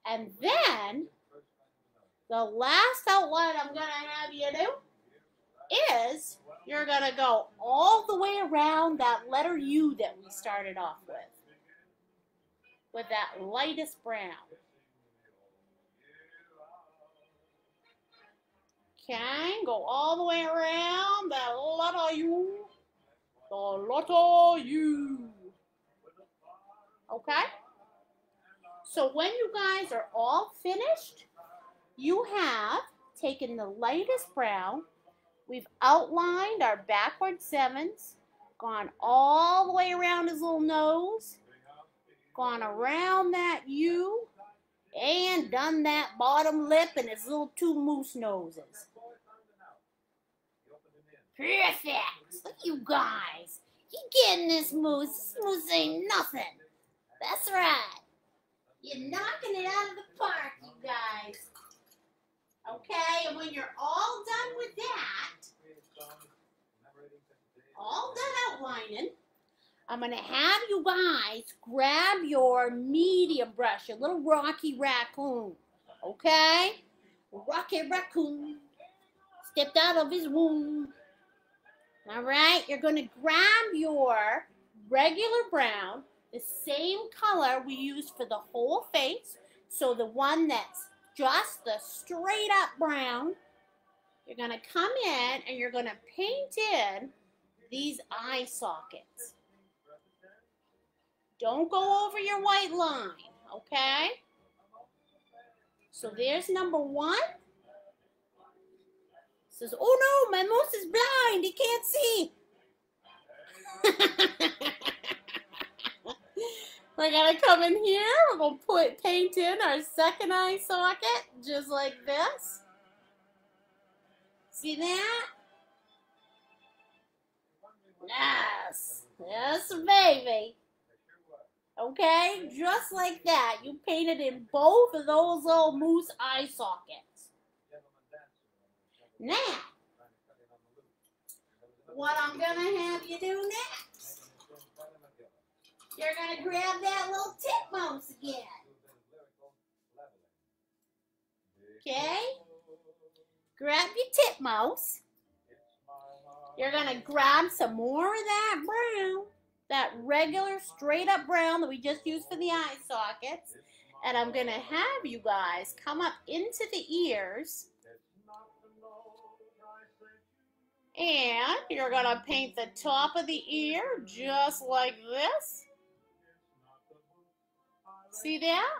And then, the last outline I'm going to have you do is you're going to go all the way around that letter U that we started off with. With that lightest brown. Okay, go all the way around the letter U. The letter U. Okay? So when you guys are all finished, you have taken the lightest brown. We've outlined our backward sevens, gone all the way around his little nose, gone around that U, and done that bottom lip and his little two moose noses. Perfect. Look you guys. You getting this moose. This moose ain't nothing. That's right. You're knocking it out of the park, you guys. Okay, and when you're all done with that, all done outlining, I'm going to have you guys grab your medium brush, your little Rocky Raccoon. Okay? Rocky Raccoon stepped out of his womb. All right, you're going to grab your regular brown, the same color we used for the whole face. So the one that's just the straight up brown. You're going to come in and you're going to paint in these eye sockets. Don't go over your white line, okay? So there's number one. Says, oh no, my moose is blind. He can't see. <laughs> We're gonna come in here. We're gonna put paint in our second eye socket, just like this. See that? Yes, yes, baby. Okay, just like that. You painted in both of those little moose eye sockets. Now, what I'm gonna have you do next you're going to grab that little tip titmouse again. Okay? Grab your titmouse. You're going to grab some more of that brown, that regular straight up brown that we just used for the eye sockets. And I'm going to have you guys come up into the ears. And you're going to paint the top of the ear just like this. See that?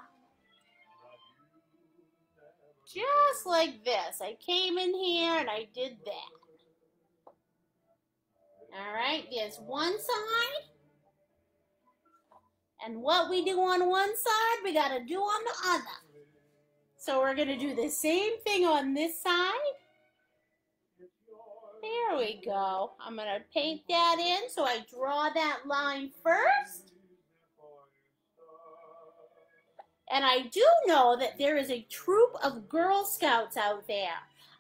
Just like this. I came in here and I did that. Alright, there's one side. And what we do on one side, we got to do on the other. So we're going to do the same thing on this side. There we go. I'm going to paint that in. So I draw that line first. And I do know that there is a troop of Girl Scouts out there.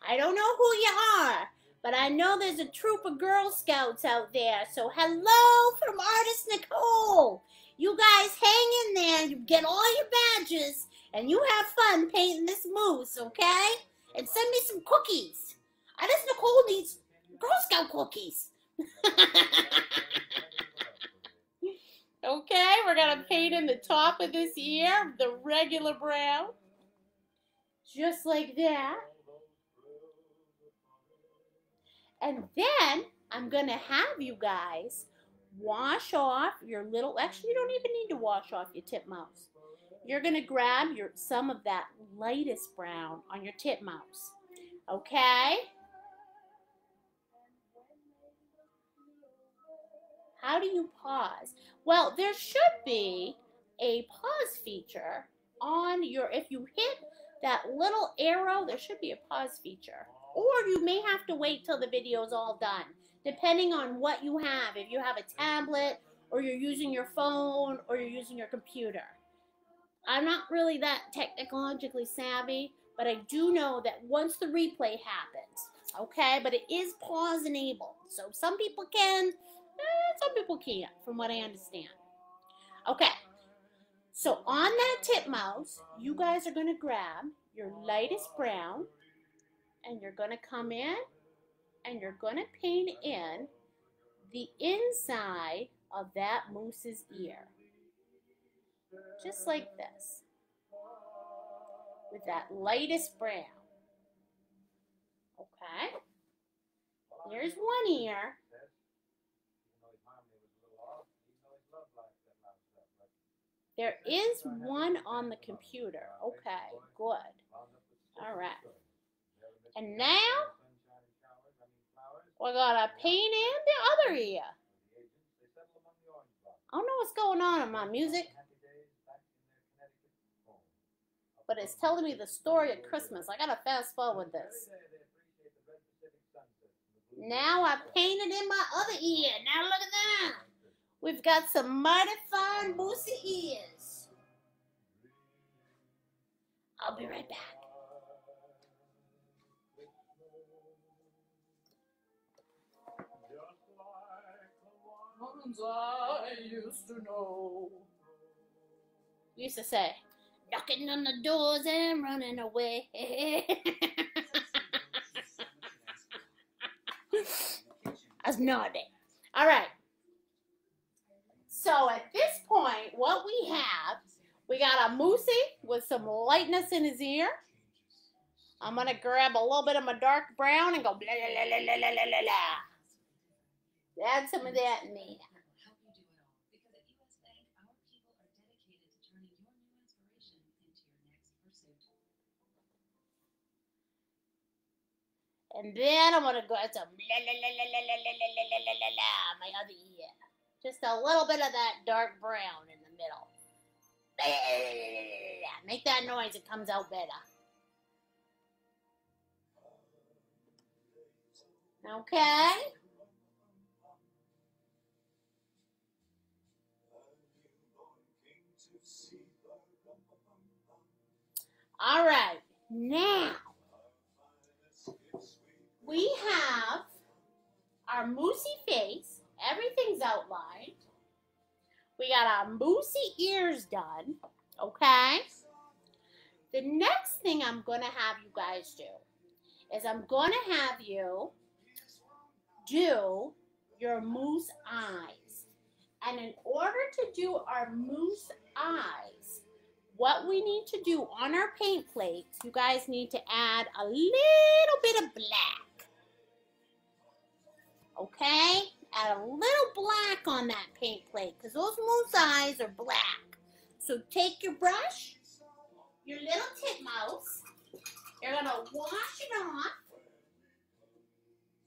I don't know who you are, but I know there's a troop of Girl Scouts out there. So hello from Artist Nicole. You guys hang in there, you get all your badges, and you have fun painting this moose, okay? And send me some cookies. Artist Nicole needs Girl Scout cookies. <laughs> Okay, we're going to paint in the top of this ear, the regular brown. Just like that. And then I'm going to have you guys wash off your little, actually you don't even need to wash off your titmouse. You're going to grab your some of that lightest brown on your titmouse. Okay? How do you pause? Well, there should be a pause feature on your, if you hit that little arrow, there should be a pause feature. Or you may have to wait till the video is all done, depending on what you have. If you have a tablet, or you're using your phone, or you're using your computer. I'm not really that technologically savvy, but I do know that once the replay happens, okay, but it is pause enabled. So some people can, Eh, some people can't, from what I understand. Okay, so on that titmouse, you guys are going to grab your lightest brown, and you're going to come in, and you're going to paint in the inside of that moose's ear. Just like this. With that lightest brown. Okay. There's one ear. There is one on the computer. Okay, good. All right. And now, we're going to paint in the other ear. I don't know what's going on in my music. but it's telling me the story of Christmas. I gotta fast forward this. Now I painted in my other ear. Now look at that. We've got some mighty fine moosey ears. I'll be right back. I used to know. Used to say, knocking on the doors and running away. <laughs> That's naughty. All right. So at this point, what we have, we got a moosey with some lightness in his ear. I'm going to grab a little bit of my dark brown and go blah, blah, blah, blah, blah, blah, blah. Add some of that in there. And then I'm gonna go at some la la la la la la la la la la la my other ear. Just a little bit of that dark brown in the middle. Make that noise, it comes out better. Okay. All right. Now we have our moosey face. Everything's outlined. We got our moosey ears done. Okay. The next thing I'm going to have you guys do is I'm going to have you do your moose eyes. And in order to do our moose eyes, what we need to do on our paint plates, you guys need to add a little bit of black. Okay? Add a little black on that paint plate because those moose eyes are black. So take your brush, your little titmouse, you're going to wash it off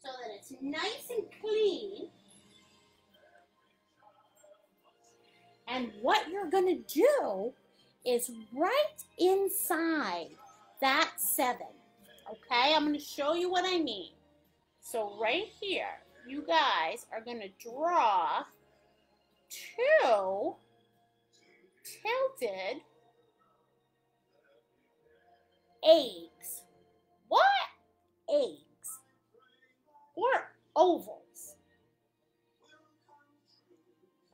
so that it's nice and clean. And what you're going to do is right inside that seven. Okay, I'm going to show you what I mean. So right here, you guys are going to draw two tilted eggs. What? Eggs. Or ovals.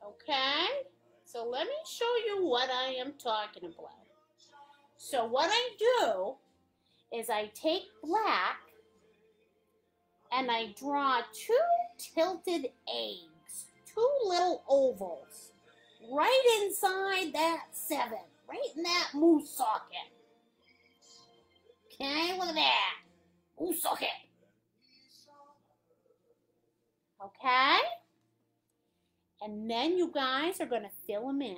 Okay? So let me show you what I am talking about. So what I do is I take black and I draw two tilted eggs, two little ovals, right inside that seven, right in that moose socket. Okay, look at that. Moose socket. Okay? And then you guys are going to fill them in.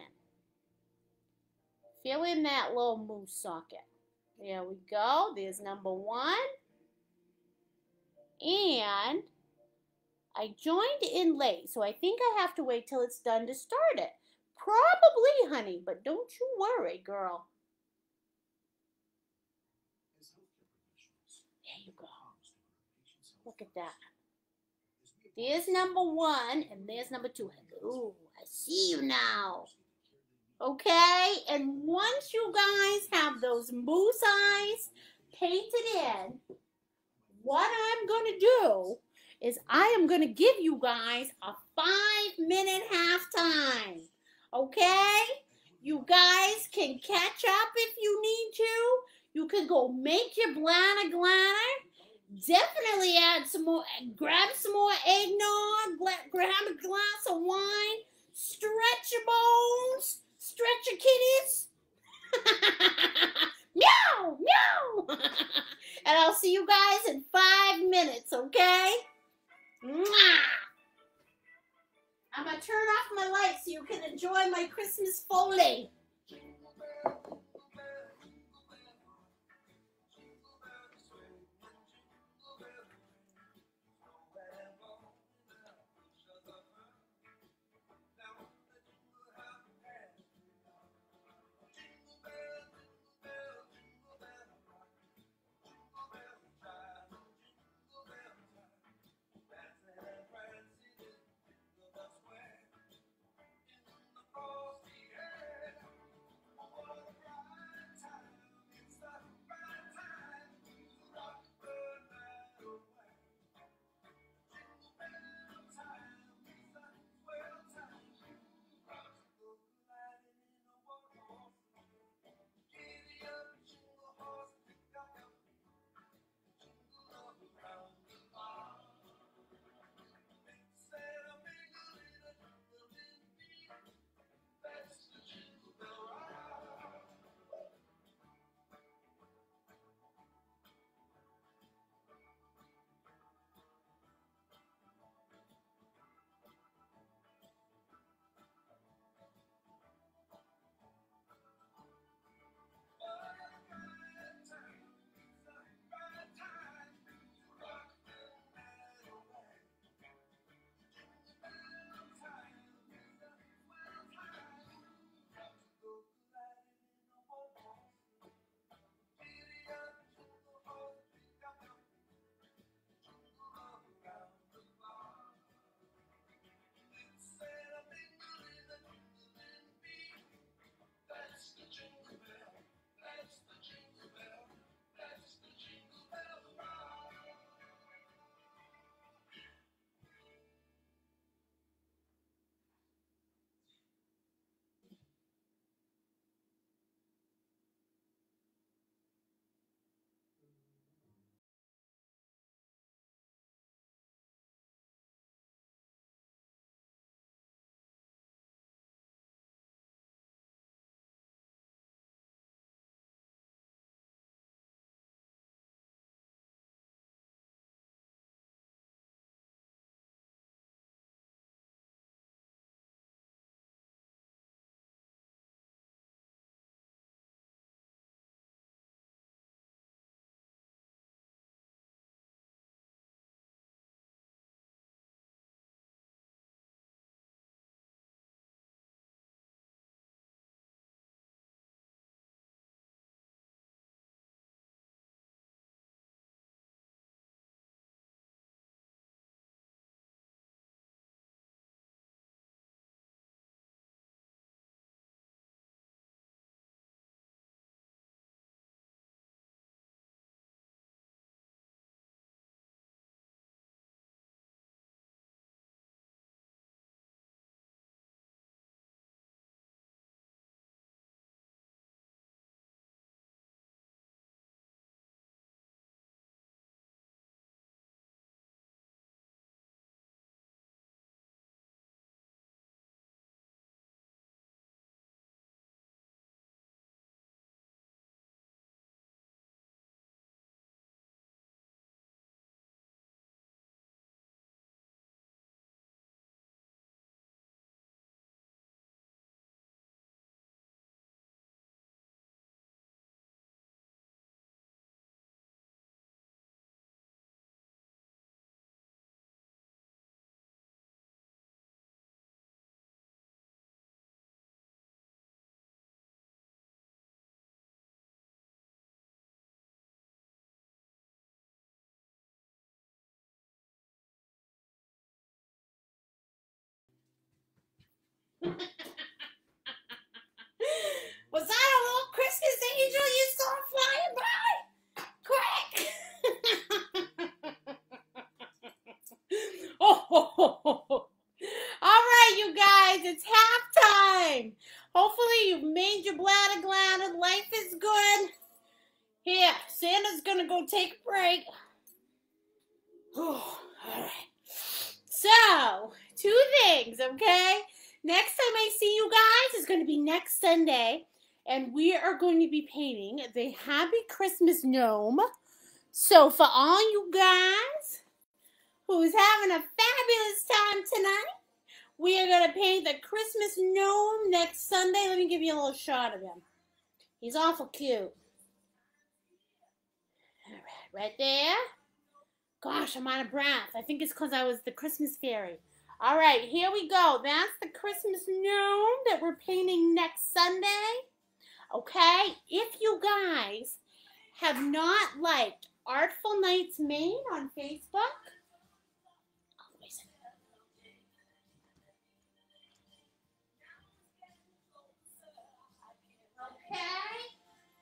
Fill in that little moose socket. There we go. There's number one. And I joined in late, so I think I have to wait till it's done to start it. Probably, honey, but don't you worry, girl. There you go. Look at that. There's number one, and there's number two. Hello, I see you now. Okay, and once you guys have those moose eyes painted in, what I'm going to do is I am going to give you guys a five minute halftime. Okay? You guys can catch up if you need to. You can go make your bladder gladder. Definitely add some more, grab some more eggnog, grab a glass of wine, stretch your bones, stretch your kitties. <laughs> meow, meow. <laughs> and I'll see you guys in five minutes, okay? Mwah! I'm gonna turn off my lights so you can enjoy my Christmas foley. <laughs> Was that a little Christmas angel you saw flying by? Quick! oh, ho, ho, ho, ho. All right, you guys, it's halftime. Hopefully, you've made your bladder glad and life is good. Here, Santa's gonna go take a break. all right. So, two things, okay? Next time I see you guys is going to be next Sunday, and we are going to be painting the Happy Christmas Gnome. So, for all you guys who's having a fabulous time tonight, we are going to paint the Christmas Gnome next Sunday. Let me give you a little shot of him. He's awful cute. All right, right there. Gosh, I'm out of breath. I think it's because I was the Christmas fairy. All right, here we go. That's the Christmas gnome that we're painting next Sunday. Okay, if you guys have not liked Artful Nights Maine on Facebook. Okay,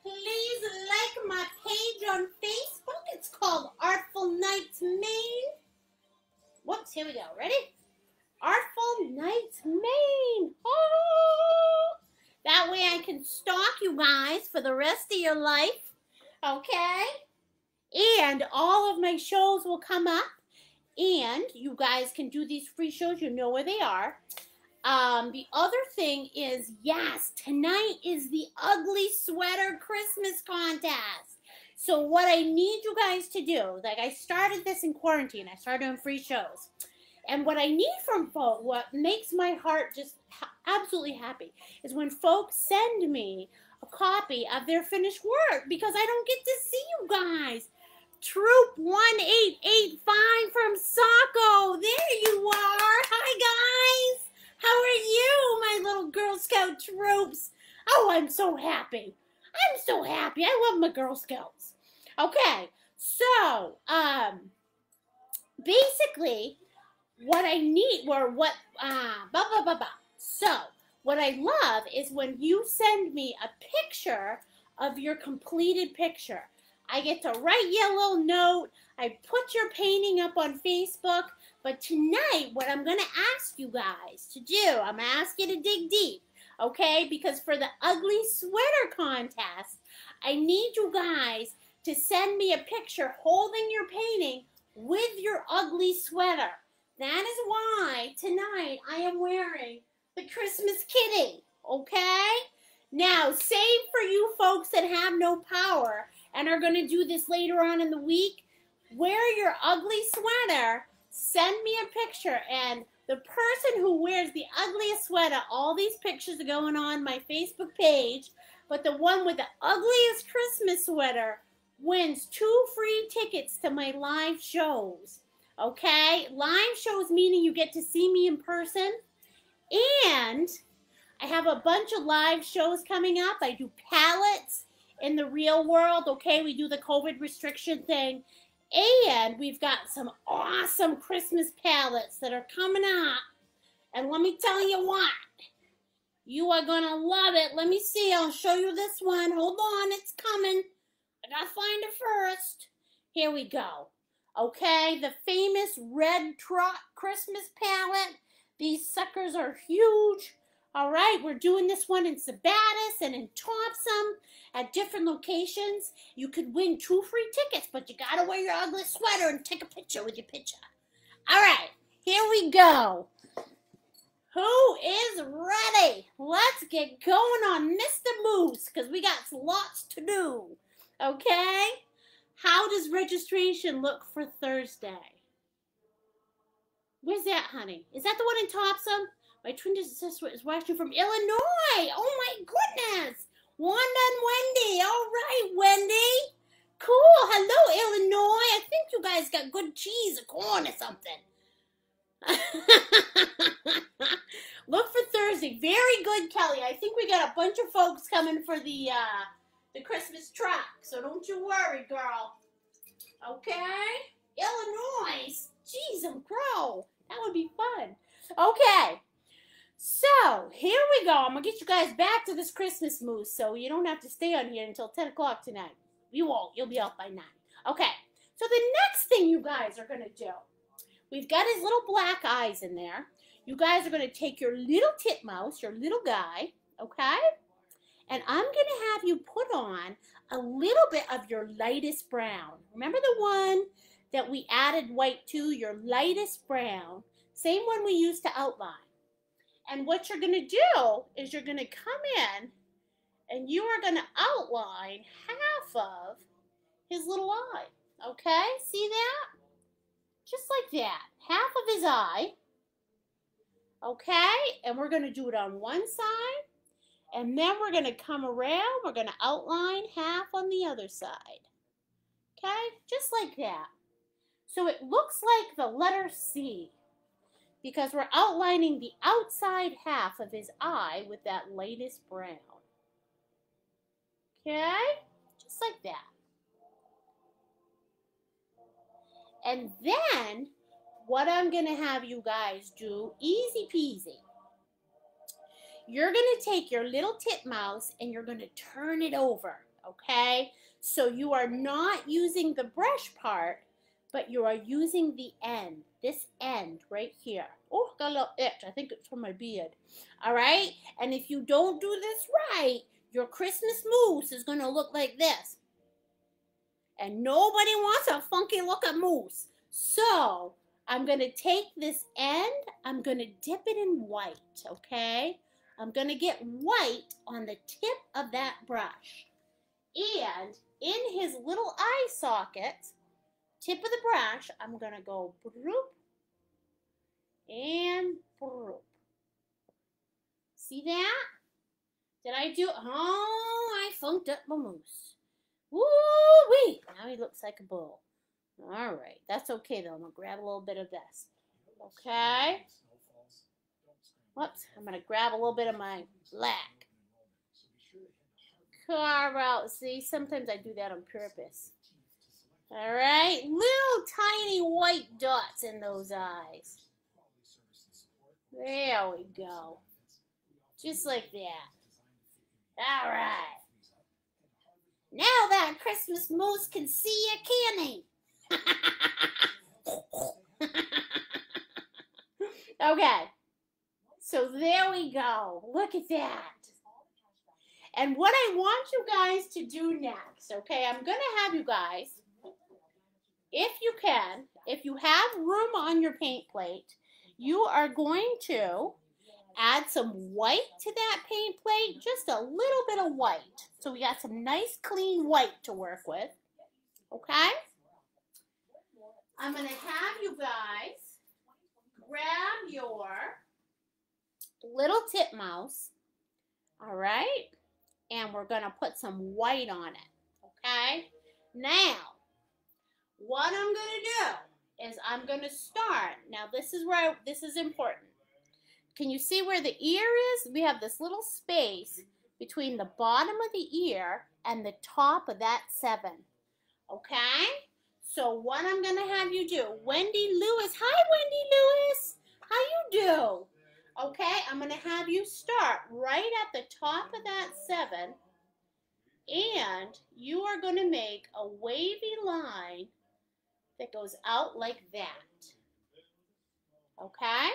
please like my page on Facebook. It's called Artful Nights Maine. Whoops, here we go. Ready? Artful Nights Maine. Oh! That way I can stalk you guys for the rest of your life. Okay? And all of my shows will come up. And you guys can do these free shows. You know where they are. Um, the other thing is, yes, tonight is the Ugly Sweater Christmas contest. So what I need you guys to do, like I started this in quarantine. I started doing free shows. And what I need from folks, what makes my heart just absolutely happy, is when folks send me a copy of their finished work because I don't get to see you guys. Troop 1885 from Saco. There you are. Hi, guys. How are you, my little Girl Scout troops? Oh, I'm so happy. I'm so happy. I love my Girl Scouts. Okay, so, um, basically, what I need, or what, ah, blah, blah, blah, blah. So, what I love is when you send me a picture of your completed picture. I get to write you a little note. I put your painting up on Facebook. But tonight, what I'm going to ask you guys to do, I'm going to ask you to dig deep, okay? Because for the ugly sweater contest, I need you guys to send me a picture holding your painting with your ugly sweater. That is why tonight I am wearing the Christmas kitty, okay? Now, save for you folks that have no power and are going to do this later on in the week, wear your ugly sweater, send me a picture, and the person who wears the ugliest sweater, all these pictures are going on my Facebook page, but the one with the ugliest Christmas sweater wins two free tickets to my live shows. Okay? Live shows meaning you get to see me in person. And I have a bunch of live shows coming up. I do palettes in the real world. Okay? We do the COVID restriction thing. And we've got some awesome Christmas palettes that are coming up. And let me tell you what. You are going to love it. Let me see. I'll show you this one. Hold on. It's coming. I got to find it first. Here we go. Okay, the famous red truck Christmas palette. These suckers are huge. All right, we're doing this one in Sabattus and in Topsham at different locations. You could win two free tickets, but you gotta wear your ugly sweater and take a picture with your picture. All right, here we go. Who is ready? Let's get going on Mr. Moose because we got lots to do. Okay? How does registration look for Thursday? Where's that, honey? Is that the one in Topsham? My twin sister is watching from Illinois. Oh my goodness. Wanda and Wendy. All right, Wendy. Cool. Hello, Illinois. I think you guys got good cheese or corn or something. <laughs> Look for Thursday. Very good, Kelly. I think we got a bunch of folks coming for the uh, the Christmas truck. So don't you worry, girl. Okay? Illinois. Jeez, I'm crow. That would be fun. Okay. So here we go. I'm gonna get you guys back to this Christmas moose, so you don't have to stay on here until 10 o'clock tonight. You won't. You'll be out by nine. Okay. So the next thing you guys are gonna do, we've got his little black eyes in there. You guys are gonna take your little titmouse, your little guy, okay? And I'm gonna have you put on a little bit of your lightest brown. Remember the one that we added white to, your lightest brown, same one we used to outline. And what you're going to do is you're going to come in and you are going to outline half of his little eye. Okay? See that? Just like that. Half of his eye. Okay? And we're going to do it on one side. And then we're going to come around. We're going to outline half on the other side. Okay? Just like that. So it looks like the letter C because we're outlining the outside half of his eye with that lightest brown. Okay? Just like that. And then what I'm going to have you guys do, easy peasy. You're going to take your little titmouse and you're going to turn it over, okay? So you are not using the brush part, but you are using the end, this end right here. Oh, got a little itch. I think it's from my beard. All right? And if you don't do this right, your Christmas moose is going to look like this. And nobody wants a funky looking moose. So, I'm going to take this end, I'm going to dip it in white, okay? I'm going to get white on the tip of that brush. And in his little eye socket, tip of the brush, I'm going to go broop and broop. See that? Did I do? Oh, I funked up my moose. Woo-wee! Now he looks like a bull. All right. That's okay, though. I'm going to grab a little bit of this. Okay. Whoops. I'm going to grab a little bit of my black. Carve out. See, sometimes I do that on purpose. All right, little tiny white dots in those eyes. There we go. Just like that. All right. Now that Christmas moose can see you, can he? <laughs> okay. So there we go. Look at that. And what I want you guys to do next, okay, I'm going to have you guys if you can, if you have room on your paint plate, you are going to add some white to that paint plate, just a little bit of white. So we got some nice clean white to work with, okay? I'm going to have you guys grab your little titmouse, all right? And we're going to put some white on it, okay? Now, what I'm going to do is I'm going to start. Now, this is where I, this is important. Can you see where the ear is? We have this little space between the bottom of the ear and the top of that seven. Okay? So what I'm going to have you do, Wendy Lewis. Hi, Wendy Lewis. How you do? Okay, I'm going to have you start right at the top of that seven. And you are going to make a wavy line that goes out like that. Okay?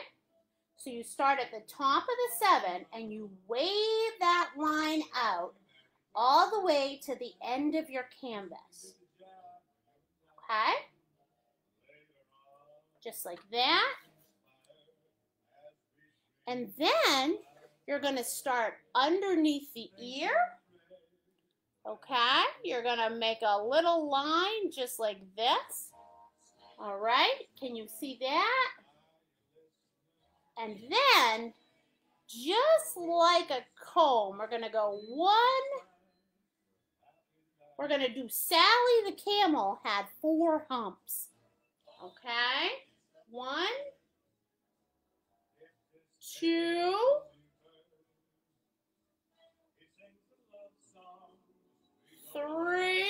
So you start at the top of the seven and you wave that line out all the way to the end of your canvas. Okay? Just like that. And then you're going to start underneath the ear. Okay? You're going to make a little line just like this. All right, can you see that? And then, just like a comb, we're going to go one. We're going to do Sally the camel had four humps. Okay, one, two, three,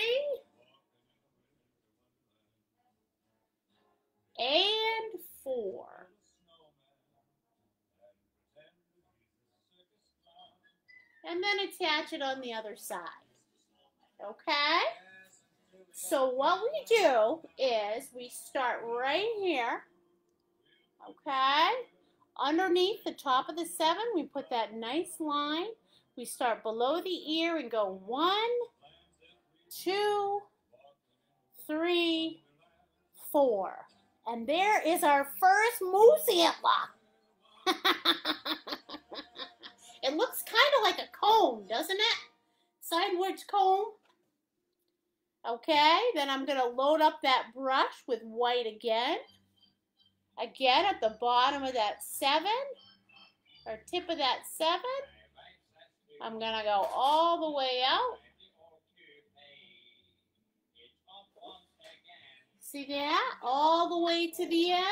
and four. and then attach it on the other side. Okay? So what we do is we start right here. Okay? Underneath the top of the seven, we put that nice line. We start below the ear and go one, two, three, four. And there is our first moose antler. <laughs> it looks kind of like a comb, doesn't it? Sideways comb. Okay, then I'm going to load up that brush with white again. Again, at the bottom of that seven, or tip of that seven, I'm going to go all the way out. See that? All the way to the end.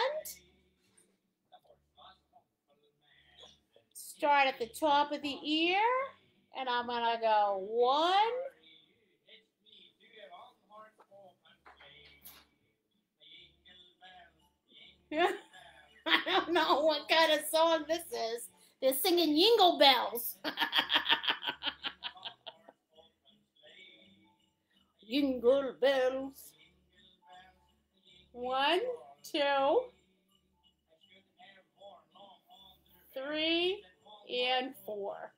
Start at the top of the ear, and I'm going to go one, <laughs> I don't know what kind of song this is. They're singing Jingle Bells. <laughs> Jingle Bells. One, two, three, and four.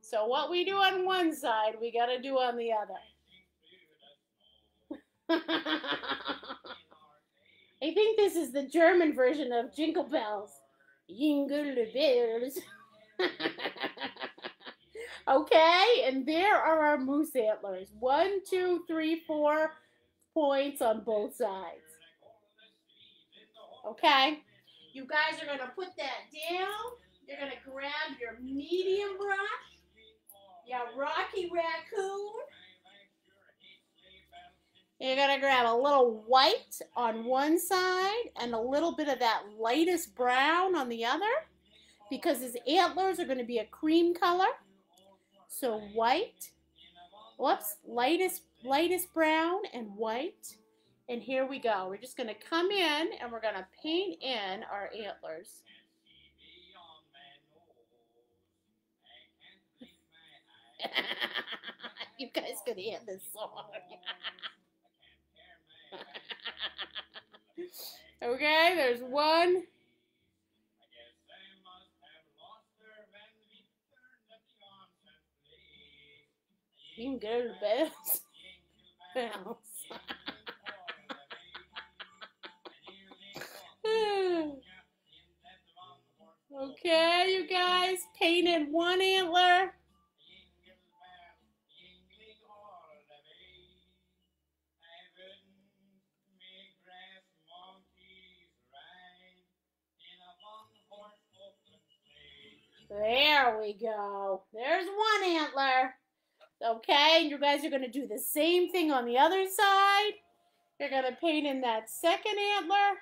So what we do on one side, we got to do on the other. <laughs> I think this is the German version of Jingle Bells. Jingle bells. <laughs> okay, and there are our moose antlers. One, two, three, four points on both sides. Okay, you guys are going to put that down. You're going to grab your medium brush, your Rocky Raccoon. You're going to grab a little white on one side and a little bit of that lightest brown on the other because his antlers are going to be a cream color. So white, whoops, lightest, lightest brown and white. And here we go. We're just going to come in and we're going to paint in our antlers. <laughs> you guys could hear this song. <laughs> okay, there's one. You can go to bed. <laughs> <laughs> okay, you guys, painted one antler. There we go. There's one antler. Okay, and you guys are going to do the same thing on the other side. You're going to paint in that second antler.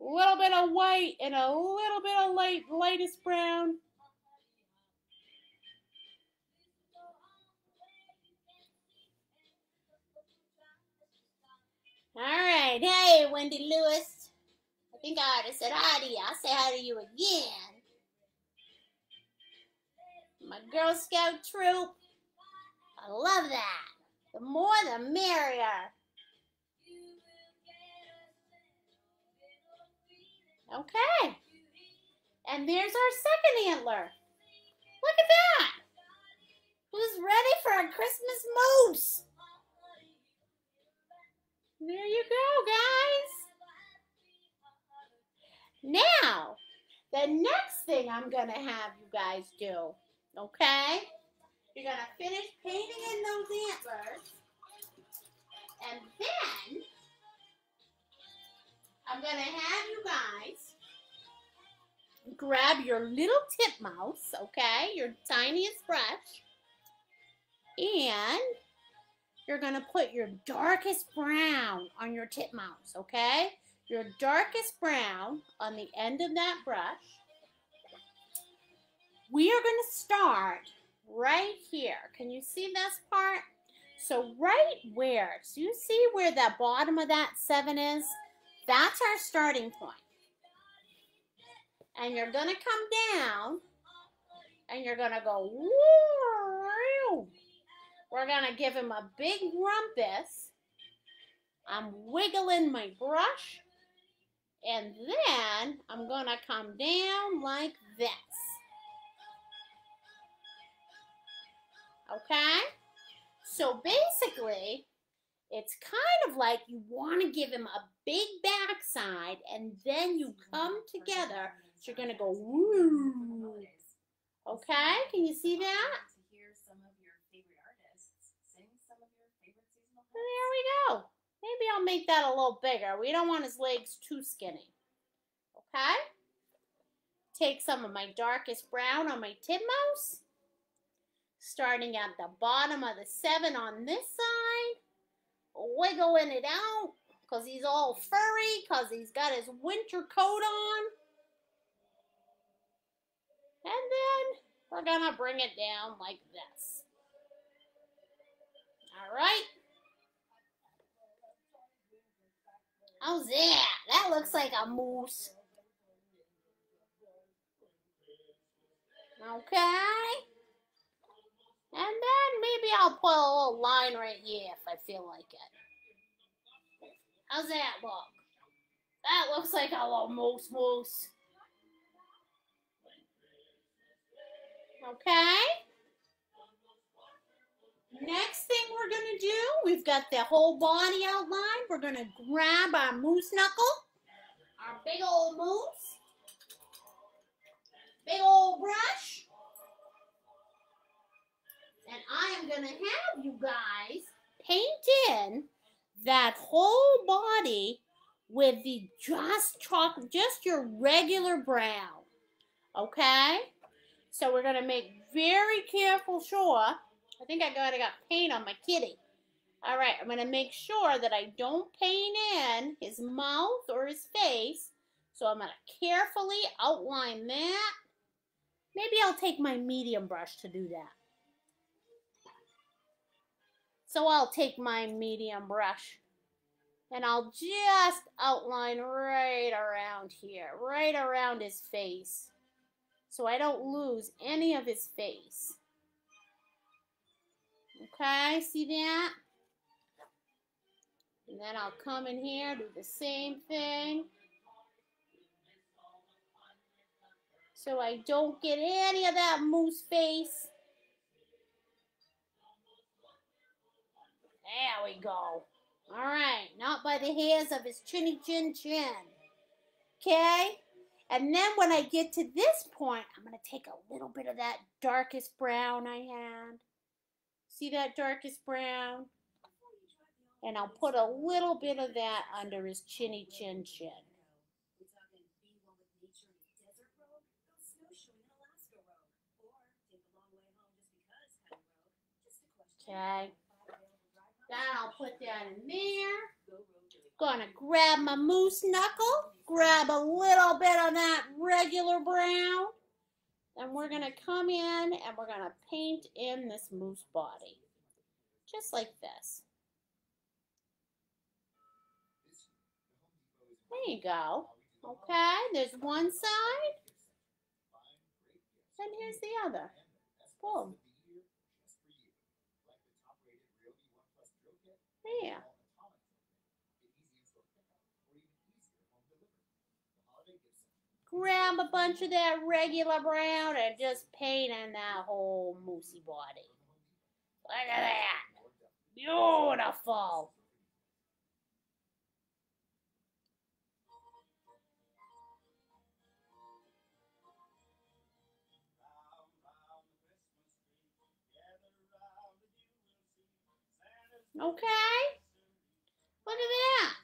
A little bit of white and a little bit of light, lightest brown. All right. Hey, Wendy Lewis. I think I to said hi to you. I'll say hi to you again. My Girl Scout troop. I love that. The more the merrier. Okay. And there's our second antler. Look at that. Who's ready for a Christmas moose? There you go, guys. Now, the next thing I'm going to have you guys do, okay? You're going to finish painting in those antlers. And then, I'm going to have you guys grab your little tip mouse, okay? Your tiniest brush. And you're going to put your darkest brown on your tip mouse, okay? Your darkest brown on the end of that brush. We are going to start right here. Can you see this part? So right where, so you see where the bottom of that seven is? That's our starting point. And you're going to come down and you're gonna go. "Woo-roo." We're gonna give him a big rumpus. I'm wiggling my brush, and then I'm gonna come down like this. Okay? So basically, it's kind of like you want to give him a big backside and then you come together. So you're going to go woo. Okay? Can you see that? There we go. Maybe I'll make that a little bigger. We don't want his legs too skinny. Okay? Take some of my darkest brown on my titmouse. Starting at the bottom of the seven on this side. Wiggling it out because he's all furry because he's got his winter coat on. And then we're going to bring it down like this. All right. Oh, How's that? That looks like a moose. Okay. And then maybe I'll put a little line right here if I feel like it. How's that look? That looks like a little moose moose. Okay. Next thing we're going to do, we've got the whole body outline. We're going to grab our moose knuckle, our big old moose, big old brush, and I am going to have you guys paint in that whole body with the just chocolate, just your regular brown. Okay? So we're going to make very careful sure I think I got I got paint on my kitty. All right, I'm gonna make sure that I don't paint in his mouth or his face. So I'm gonna carefully outline that. Maybe I'll take my medium brush to do that. So I'll take my medium brush and I'll just outline right around here, right around his face. So I don't lose any of his face. Okay, see that? And then I'll come in here, do the same thing. So I don't get any of that moose face. There we go. All right, not by the hairs of his chinny chin chin. Okay? And then when I get to this point, I'm going to take a little bit of that darkest brown I had. See that darkest brown? And I'll put a little bit of that under his chinny chin chin. Okay. I'll put that in there. Gonna grab my moose knuckle, grab a little bit of that regular brown, and we're gonna come in and we're gonna paint in this moose body. Just like this. There you go. Okay, there's one side, and here's the other. Boom. There. Grab a bunch of that regular brown and just paint on that whole moosey body. Look at that. Beautiful. Okay. Look at that.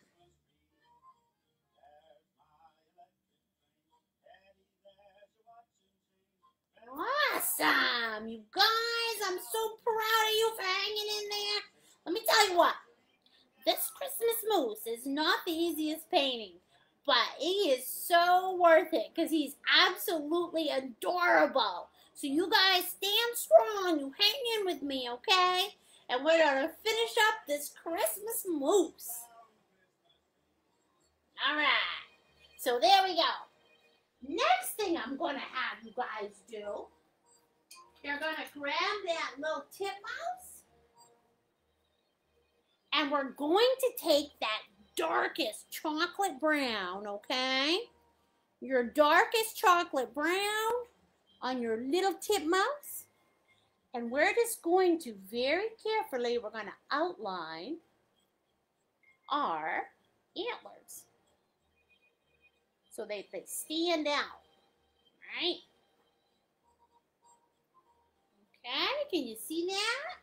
Awesome. You guys, I'm so proud of you for hanging in there. Let me tell you what. This Christmas moose is not the easiest painting, but he is so worth it because he's absolutely adorable. So you guys stand strong. You hang in with me, okay? And we're going to finish up this Christmas moose. All right. So there we go. Next thing I'm going to have you guys do You're going to grab that little tip mouse, And we're going to take that darkest chocolate brown, okay? Your darkest chocolate brown on your little titmouse. And we're just going to very carefully, we're going to outline our antlers. So they, they stand out, right? Okay, can you see that?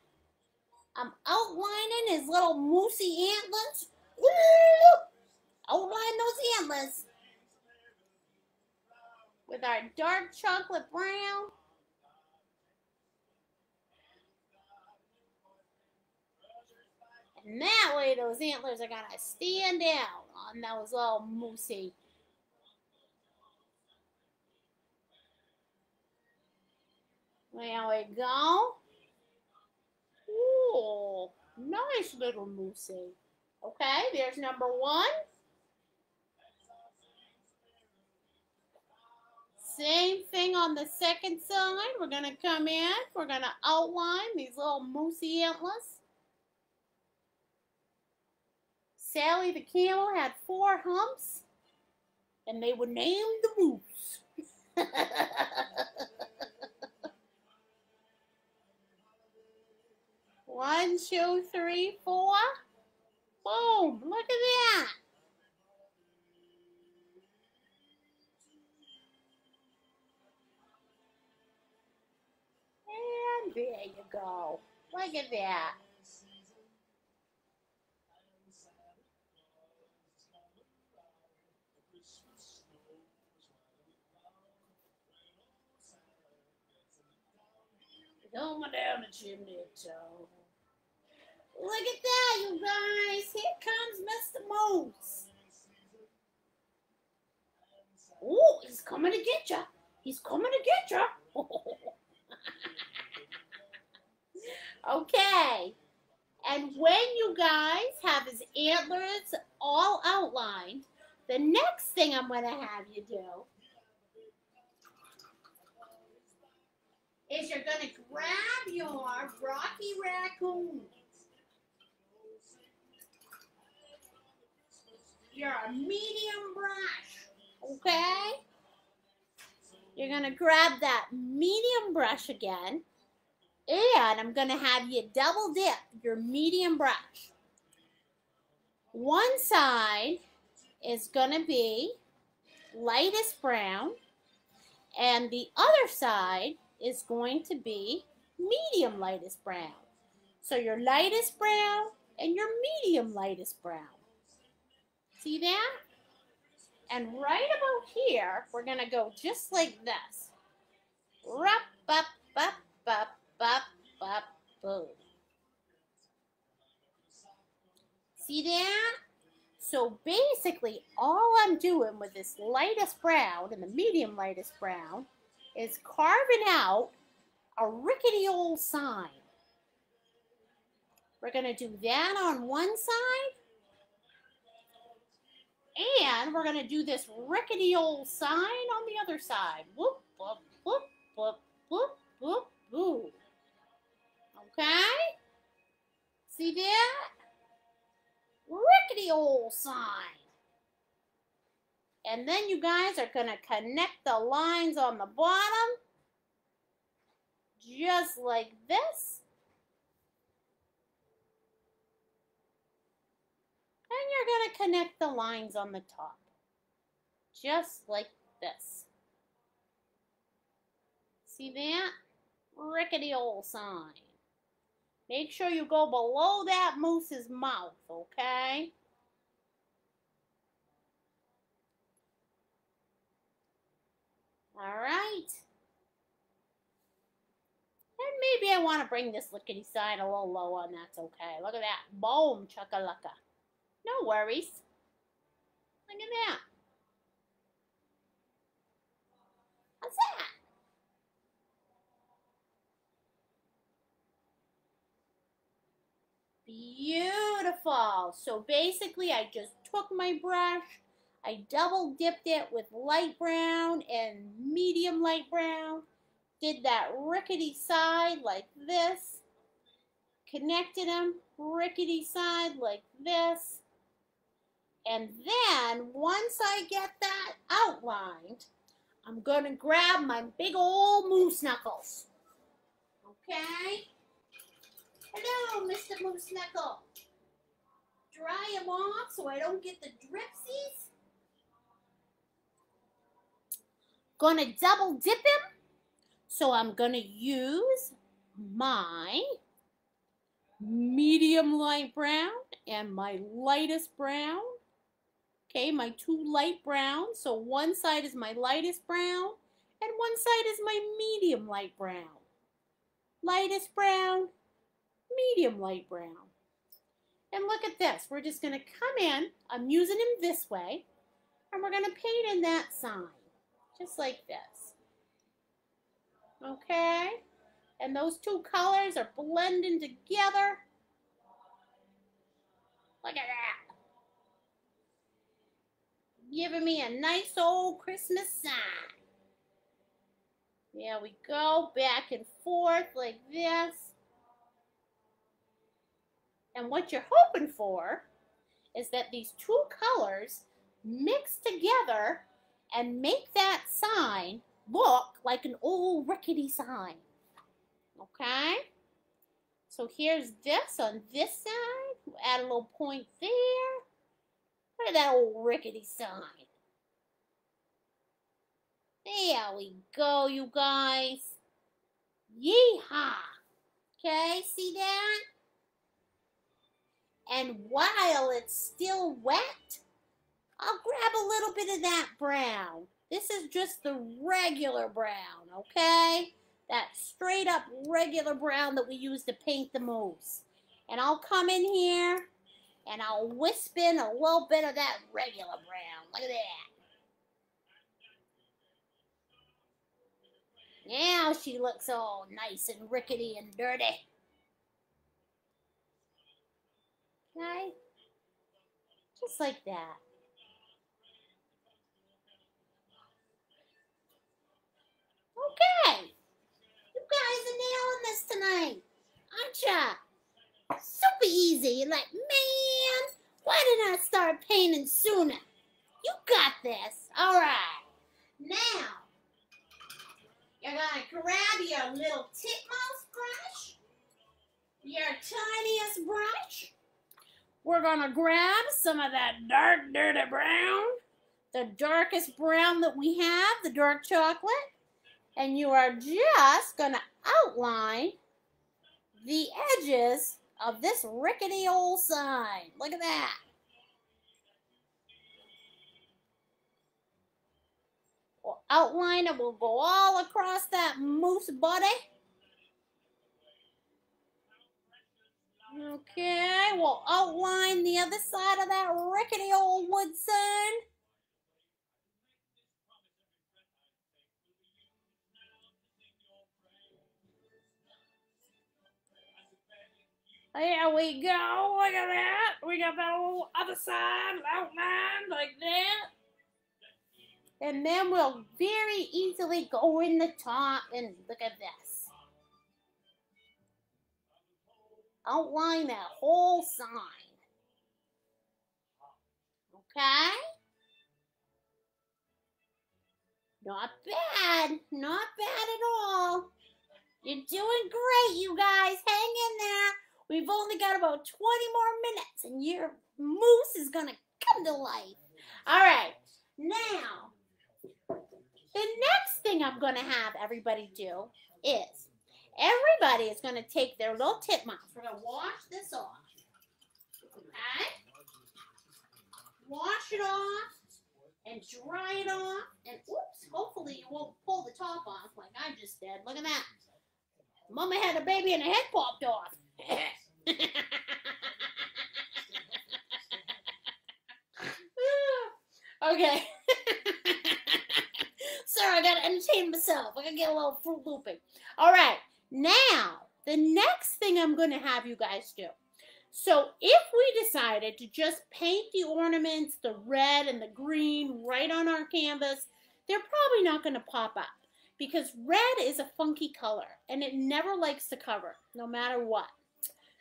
I'm outlining his little moosey antlers. Outline those antlers with our dark chocolate brown. That way those antlers are gonna stand out oh, on those little moosey. There we go. Ooh, nice little moosey. Okay, there's number one. Same thing on the second side. We're going to come in. We're going to outline these little moosey antlers. Sally the camel had four humps, and they were named the moose. <laughs> One, two, three, four. Boom, look at that. And there you go. Look at that. Going down the chimney toe. Look at that, you guys. Here comes Mr. Moose. Oh, he's coming to get you. He's coming to get you. <laughs> okay. And when you guys have his antlers all outlined, the next thing I'm going to have you do is you're going to grab your Rocky Raccoon. You're a medium brush, okay? You're going to grab that medium brush again, and I'm going to have you double dip your medium brush. One side is going to be lightest brown, and the other side is going to be medium lightest brown. So your lightest brown and your medium lightest brown. See that? And right about here, we're going to go just like this. Rup, up, up, up, up, up, boom. See that? So basically, all I'm doing with this lightest brown and the medium lightest brown is carving out a rickety old sign. We're going to do that on one side. And we're going to do this rickety old sign on the other side. Whoop, whoop, whoop, whoop, whoop, whoop, whoop. Okay? See that? Rickety old sign. And then you guys are going to connect the lines on the bottom. Just like this. And you're going to connect the lines on the top. Just like this. See that? Rickety old sign. Make sure you go below that moose's mouth, okay? All right. And maybe I want to bring this lickety sign a little lower, and that's okay. Look at that. Boom, chakalaka. No worries. Look at that. How's that? Beautiful. So basically, I just took my brush, I double dipped it with light brown and medium light brown, did that rickety side like this, connected them rickety side like this, and then once I get that outlined, I'm going to grab my big old moose knuckles. Okay? Hello, Mr. Moose Knuckle. Dry them off so I don't get the dripsies. Gonna double dip him. So I'm gonna use my medium light brown and my lightest brown. Okay, my two light browns. So one side is my lightest brown and one side is my medium light brown. Lightest brown, medium light brown. And look at this. We're just going to come in. I'm using him this way. And we're going to paint in that sign. Just like this. Okay? And those two colors are blending together. Look at that. Giving me a nice old Christmas sign. There we go. Back and forth like this. And what you're hoping for is that these two colors mix together and make that sign look like an old rickety sign. Okay? So here's this on this side. We'll add a little point there. Look at that old rickety sign. There we go, you guys. Yeehaw. Okay, see that? And while it's still wet, I'll grab a little bit of that brown. This is just the regular brown, okay? That straight up regular brown that we use to paint the moose. And I'll come in here and I'll wisp in a little bit of that regular brown. Look at that. Now she looks all nice and rickety and dirty. Okay? Just like that. Okay. You guys are nailing this tonight, aren't ya? Super easy. You're like, man, why didn't I start painting sooner? You got this. All right. Now, you're going to grab your little titmouse brush, your tiniest brush. We're going to grab some of that dark, dirty brown, the darkest brown that we have, the dark chocolate and you are just going to outline the edges of this rickety old sign. Look at that. We'll outline it. We'll go all across that moose body. Okay, we'll outline the other side of that rickety old wood sign. There we go. Look at that. We got that little other side outlined like that. And then we'll very easily go in the top and look at this. Outline that whole sign. Okay? Not bad. Not bad at all. You're doing great, you guys. Hang in there. We've only got about 20 more minutes and your moose is going to come to life. All right. Now, the next thing I'm going to have everybody do is everybody is going to take their little titmouse. We're going to wash this off. Okay? Wash it off and dry it off. And oops, hopefully you won't pull the top off like I just did. Look at that. Mama had a baby and her head popped off. <laughs> okay. <laughs> Sorry, I gotta entertain myself. I gotta get a little fruit looping. All right. Now, the next thing I'm gonna have you guys do. So if we decided to just paint the ornaments, the red and the green right on our canvas, they're probably not gonna pop up because red is a funky color and it never likes to cover, no matter what.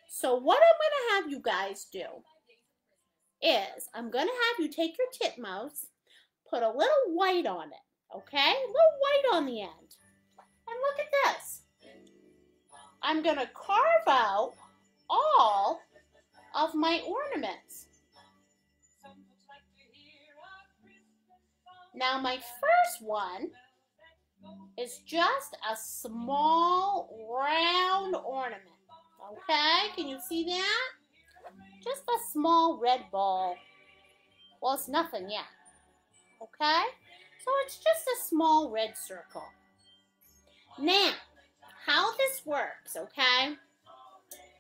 So what I'm going to have you guys do is I'm going to have you take your titmouse, put a little white on it, okay? A little white on the end. And look at this. I'm going to carve out all of my ornaments. Now my first one is just a small round ornament. Okay, can you see that? Just a small red ball. Well, it's nothing yet. Okay? So it's just a small red circle. Now, how this works, okay,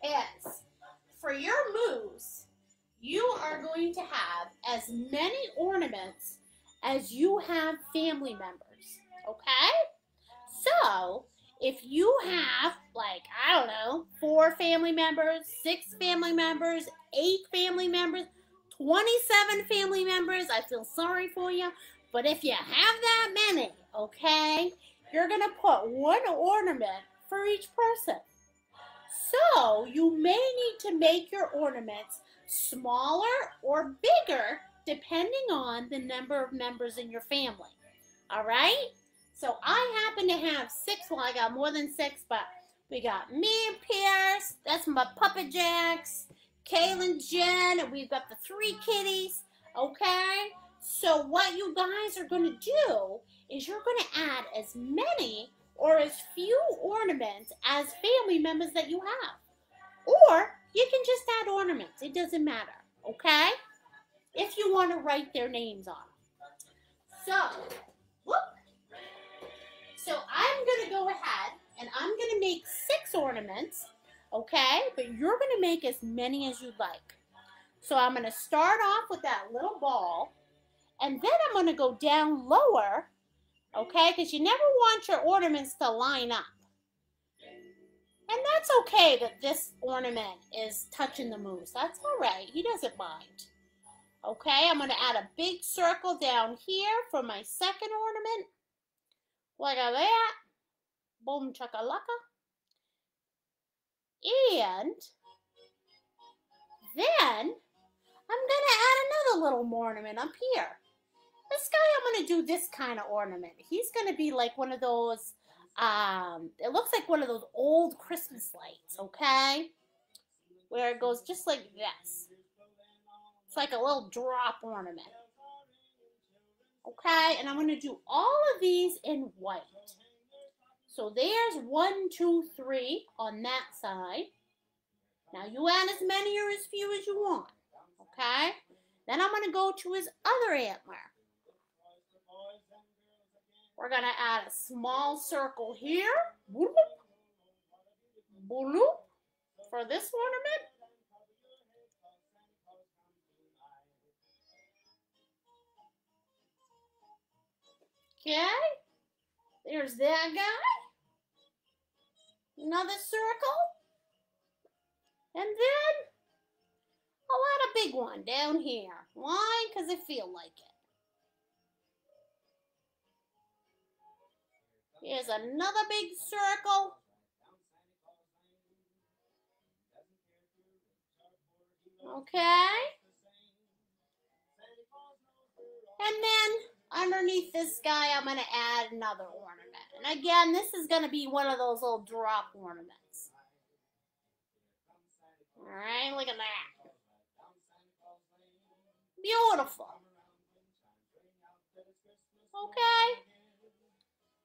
is for your moose, you are going to have as many ornaments as you have family members, okay? So, if you have, like, I don't know, four family members, six family members, eight family members, 27 family members, I feel sorry for you. But if you have that many, okay, you're to put one ornament for each person. So, you may need to make your ornaments smaller or bigger depending on the number of members in your family. All right? So I happen to have six. Well, I got more than six, but we got me and Pierce. That's my Puppet Jacks. Kaylin, Jen, and we've got the three kitties. Okay? So what you guys are going to do is you're going to add as many or as few ornaments as family members that you have. Or you can just add ornaments. It doesn't matter. Okay? If you want to write their names on. So. So I'm going to go ahead and I'm going to make six ornaments, okay? But you're going to make as many as you'd like. So I'm going to start off with that little ball, and then I'm going to go down lower, okay? Because you never want your ornaments to line up. And that's okay that this ornament is touching the moose. That's all right. He doesn't mind. Okay, I'm going to add a big circle down here for my second ornament. Like that. Boom chakalaka. And then I'm going to add another little ornament up here. This guy, I'm going to do this kind of ornament. He's going to be like one of those, um, it looks like one of those old Christmas lights, okay? Where it goes just like this. It's like a little drop ornament. Okay, and I'm going to do all of these in white. So there's one, two, three on that side. Now you add as many or as few as you want. Okay? Then I'm going to go to his other antler. We're going to add a small circle here. Boop, boop, for this ornament. Okay. There's that guy. Another circle. And then I'll add a big one down here. Why? Because I feel like it. Here's another big circle. Okay. And then underneath this guy, I'm going to add another ornament. And again, this is going to be one of those little drop ornaments. All right, look at that. Beautiful. Okay.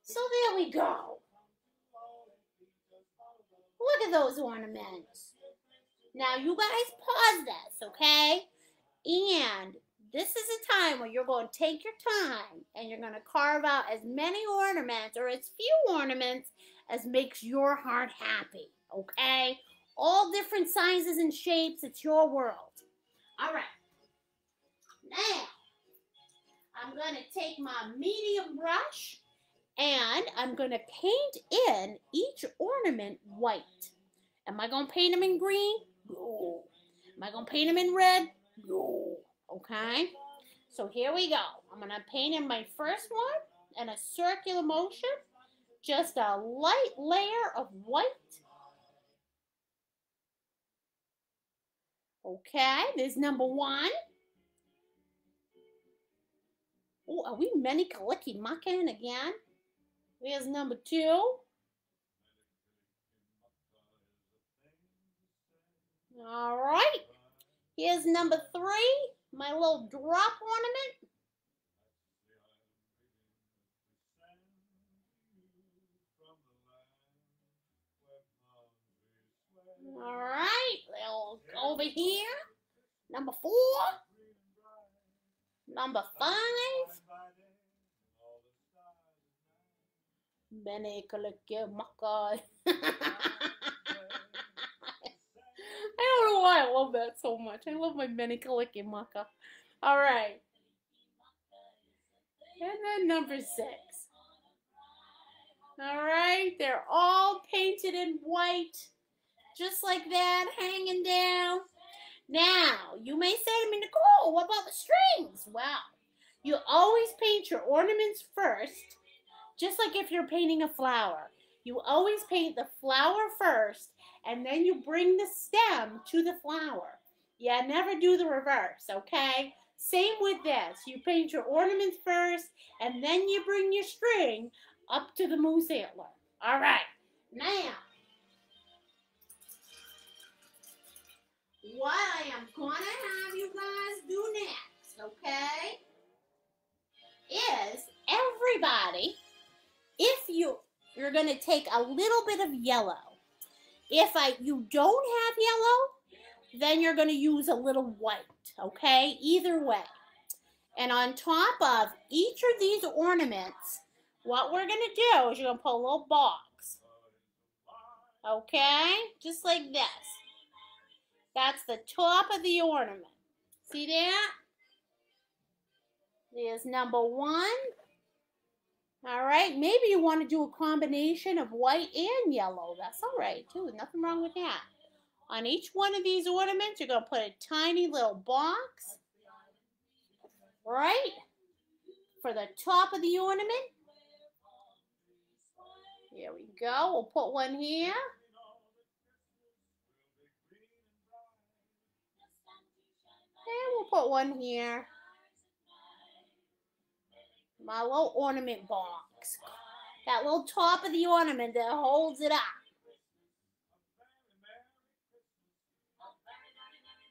So there we go. Look at those ornaments. Now you guys pause this, okay? And this is a time where you're going to take your time and you're going to carve out as many ornaments or as few ornaments as makes your heart happy, okay? All different sizes and shapes. It's your world. All right. Now, I'm going to take my medium brush and I'm going to paint in each ornament white. Am I going to paint them in green? No. Am I going to paint them in red? No. Okay? So here we go. I'm going to paint in my first one in a circular motion. just a light layer of white. Okay, there's number one. Oh, are we Mele Kalikimaka again? There's number two. All right. Here's number three, my little drop ornament. All right, little over here. Number four. Number five. Mele Kalikimaka. Why I love that so much. I love my Mele Kalikimaka. All right. And then number six. All right, they're all painted in white, just like that, hanging down. Now, you may say to me, Nicole, what about the strings? Well, you always paint your ornaments first, just like if you're painting a flower. You always paint the flower first, and then you bring the stem to the flower. Yeah, never do the reverse, okay? Same with this. You paint your ornaments first, and then you bring your string up to the moose antler. All right, now, what I am going to have you guys do next, okay, is everybody, if you, you're going to take a little bit of yellow. If I you don't have yellow, then you're going to use a little white, okay? Either way. And on top of each of these ornaments, what we're going to do is you're going to put a little box. Okay? Just like this. That's the top of the ornament. See that? There's number one. All right, maybe you want to do a combination of white and yellow. That's all right, too. Nothing wrong with that. On each one of these ornaments, you're going to put a tiny little box, right, for the top of the ornament. Here we go. We'll put one here. And we'll put one here. My little ornament box. That little top of the ornament that holds it up.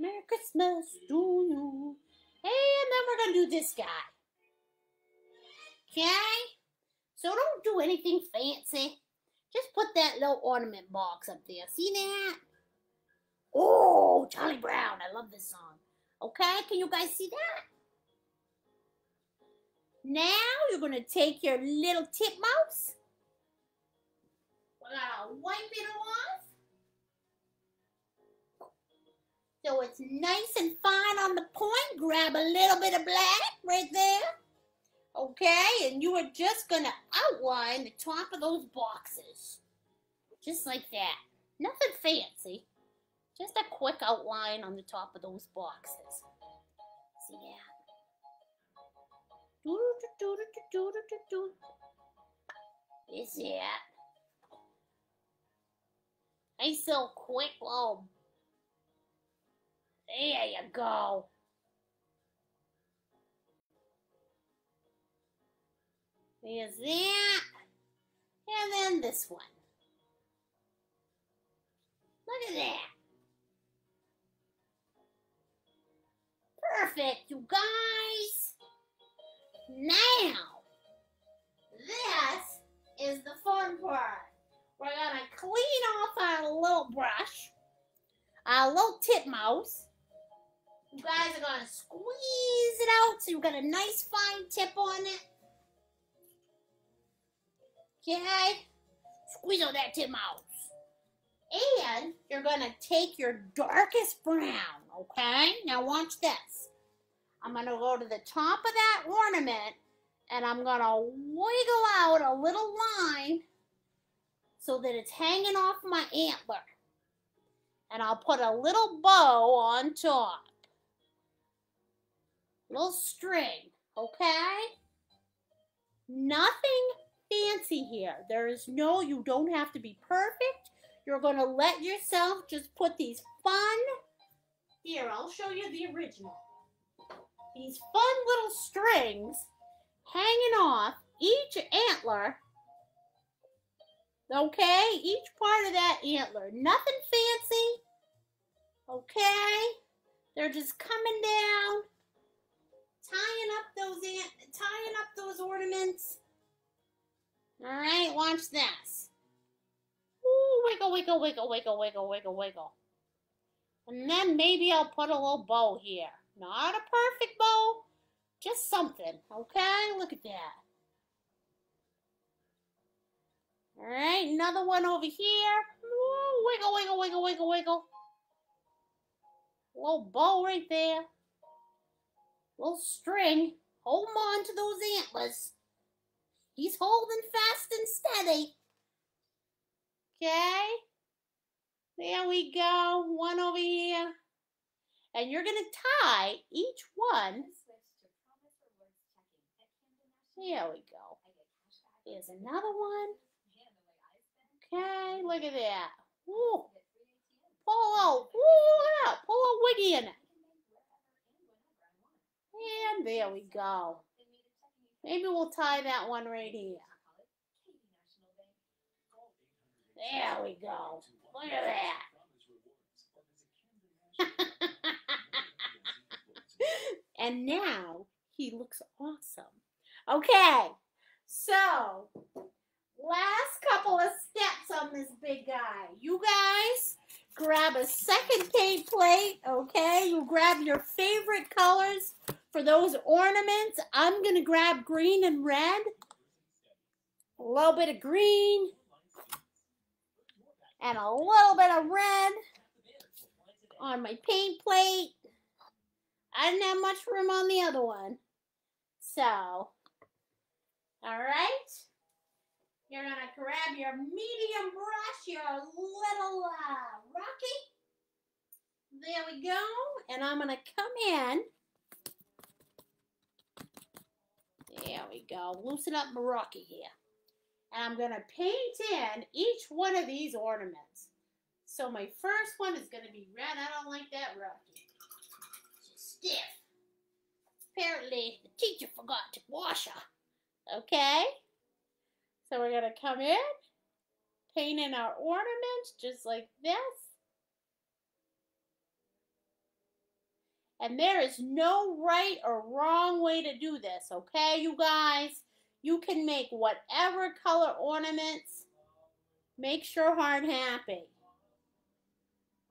Merry Christmas to you. Hey, And then we're going to do this guy. Okay? So don't do anything fancy. Just put that little ornament box up there. See that? Oh, Charlie Brown. I love this song. Okay, can you guys see that? Now you're going to take your little titmouse. We're going to wipe it off. So it's nice and fine on the point. Grab a little bit of black right there. Okay, and you are just going to outline the top of those boxes. Just like that. Nothing fancy. Just a quick outline on the top of those boxes. See that? Is it? Nice little quick little. There you go. There's that. And then this one. Look at that. Perfect, you guys. Now, this is the fun part. We're going to clean off our little brush, our little titmouse. You guys are to squeeze it out so you've got a nice fine tip on it. Okay? Squeeze out that titmouse. And you're going to take your darkest brown, okay? Now watch this. I'm going to go to the top of that ornament and I'm going to wiggle out a little line so that it's hanging off my antler. And I'll put a little bow on top. Little string, okay? Nothing fancy here. There is no, you don't have to be perfect. You're going to let yourself just put these fun, here, I'll show you the original. These fun little strings hanging off each antler. Okay, each part of that antler. Nothing fancy. Okay, they're just coming down, tying up those ant, tying up those ornaments. All right, watch this. Ooh, wiggle, wiggle, wiggle, wiggle, wiggle, wiggle, wiggle. And then maybe I'll put a little bow here. Not a perfect bow, just something, okay? Look at that. All right, another one over here. Ooh, wiggle, wiggle, wiggle, wiggle, wiggle. Little bow right there. Little string. Hold on to those antlers. He's holding fast and steady. Okay. There we go. One over here. And you're going to tie each one. There we go. Here's another one. Okay, look at that. Ooh. Pull out. Ooh, look. Pull a wiggy in it. And there we go. Maybe we'll tie that one right here. There we go. Look at that. <laughs> and now he looks awesome. Okay, so last couple of steps on this big guy. You guys grab a second paint plate, okay? You grab your favorite colors for those ornaments. I'm going to grab green and red. A little bit of green and a little bit of red on my paint plate. I didn't have much room on the other one. So, all right. You're going to grab your medium brush, your little uh, rocky. There we go. And I'm going to come in. There we go. Loosen up my rocky here. And I'm going to paint in each one of these ornaments. So my first one is going to be red. I don't like that rocky. Stiff. Apparently, the teacher forgot to wash her. Okay? So we're going to come in, paint in our ornaments just like this. And there is no right or wrong way to do this, okay, you guys? You can make whatever color ornaments makes your heart happy.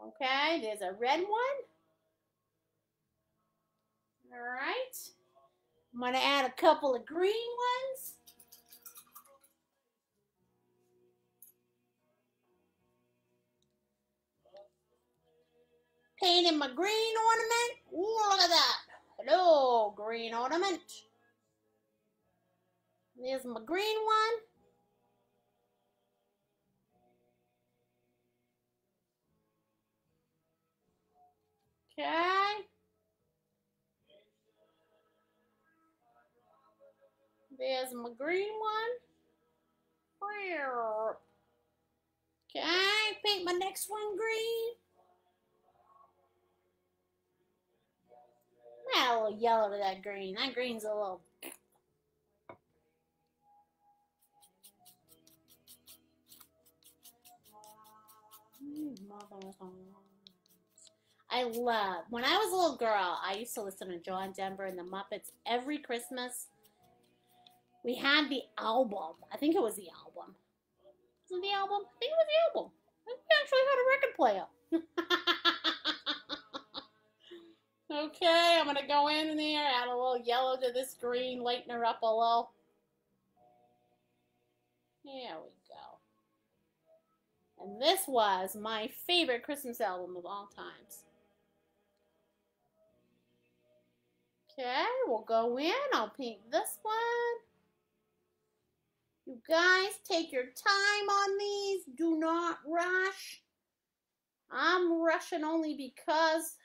Okay, there's a red one. All right. I'm going to add a couple of green ones. Painting my green ornament. Ooh, look at that. Hello, green ornament. There's my green one. Okay. There's my green one. Okay, paint my next one green. Add a little yellow to that green. That green's a little I love when I was a little girl. I used to listen to John Denver and the Muppets every Christmas. We had the album. I think it was the album. Was it the album? I think it was the album. We actually had a record player. <laughs> okay, I'm gonna go in there, add a little yellow to this green, lighten her up a little. There we go. And this was my favorite Christmas album of all times. Okay, we'll go in. I'll paint this one. You guys take your time on these. Do not rush. I'm rushing only because.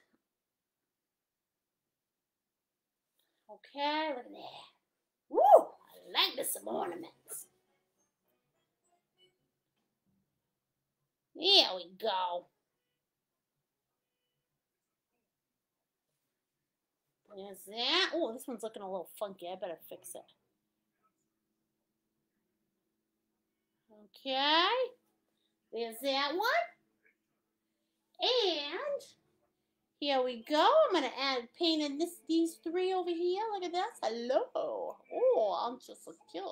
Okay, look at that. Woo! I like this some ornaments. There we go. Is that. Oh, this one's looking a little funky. I better fix it. Okay. There's that one. And here we go. I'm gonna add painting this these three over here. Look at this. Hello. Oh, I'm just so cute?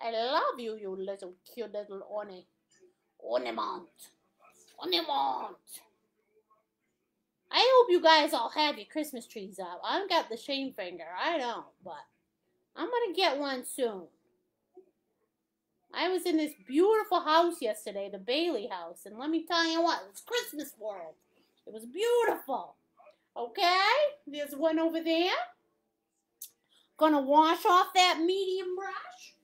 I love you, you little cute little ornament. Ornament. Ornament. I hope you guys all have your Christmas trees up. I've got the shame finger. I don't, but I'm gonna get one soon. I was in this beautiful house yesterday, the Bailey house, and let me tell you what, it was Christmas world. It was beautiful. Okay, there's one over there. Gonna wash off that medium brush.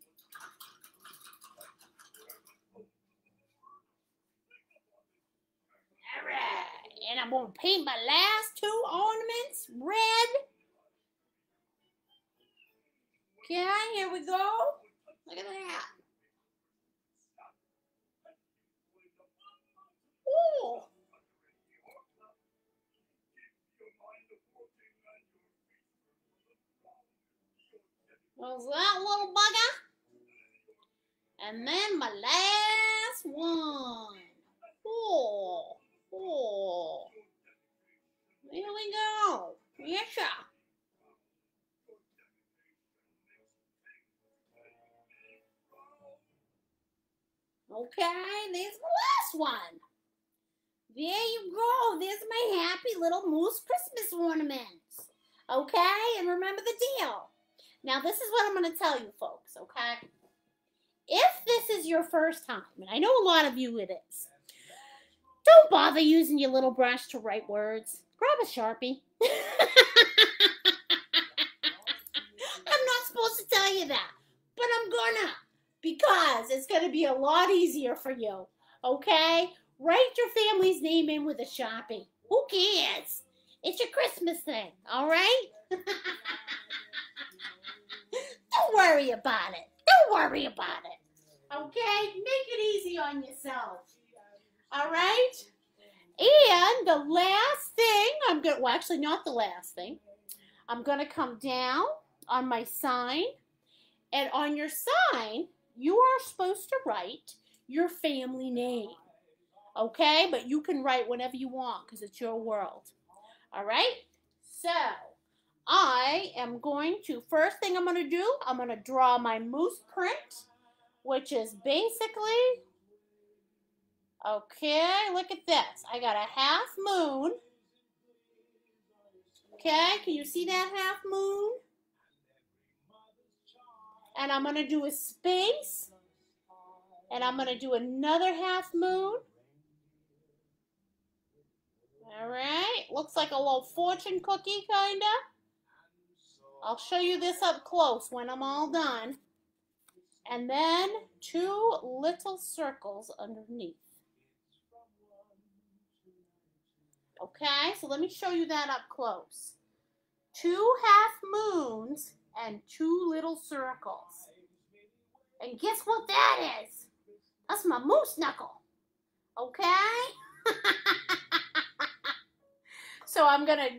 All right, and I'm gonna paint my last two ornaments red. Okay, here we go. Look at that. Ooh. There's that little bugger. And then my last one. Oh, oh. There we go. Yes, sir. Okay, there's the last one. There you go. There's my happy little moose Christmas ornaments. Okay, and remember the deal. Now, this is what I'm going to tell you, folks, okay? If this is your first time, and I know a lot of you it is, don't bother using your little brush to write words. Grab a Sharpie. <laughs> I'm not supposed to tell you that, but I'm gonna because it's gonna be a lot easier for you, okay? Write your family's name in with a Sharpie. Who cares? It's your Christmas thing, all right? <laughs> Don't worry about it. Don't worry about it. Okay? Make it easy on yourself. All right? And the last thing, I'm going to, well, actually, not the last thing. I'm going to come down on my sign. And on your sign, you are supposed to write your family name. Okay? But you can write whenever you want because it's your world. All right? So, I am going to, first thing I'm going to do, I'm going to draw my moose print, which is basically, okay, look at this. I got a half moon. Okay, can you see that half moon? And I'm going to do a space. And I'm going to do another half moon. All right, looks like a little fortune cookie, kind of. I'll show you this up close when I'm all done. And then two little circles underneath. Okay, so let me show you that up close. Two half moons and two little circles. And guess what that is? That's my moose knuckle. Okay? <laughs> so I'm going to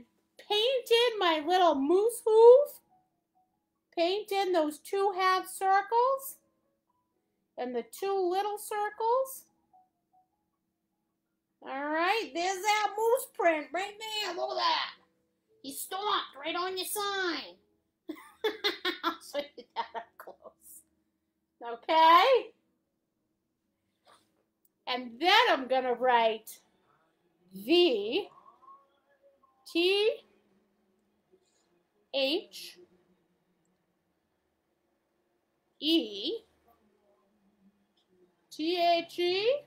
paint in my little moose hoof. Paint in those two half circles and the two little circles. All right, there's that moose print right there. Look at that. He stomped right on your sign. <laughs> I'll show you that up close. Okay? And then I'm going to write V T H E T H E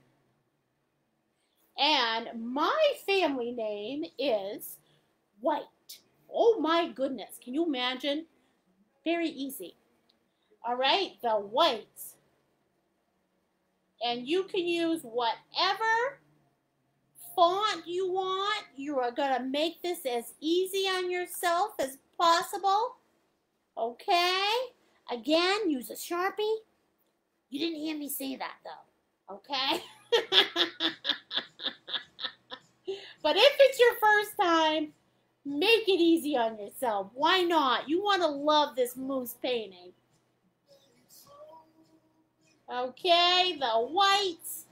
and my family name is White. Oh my goodness, can you imagine? Very easy. All right, the whites. And you can use whatever font you want. You are going to make this as easy on yourself as possible. Okay? Again, use a Sharpie. You didn't hear me say that though. Okay? <laughs> but if it's your first time, make it easy on yourself. Why not? You want to love this moose painting. Okay, the whites.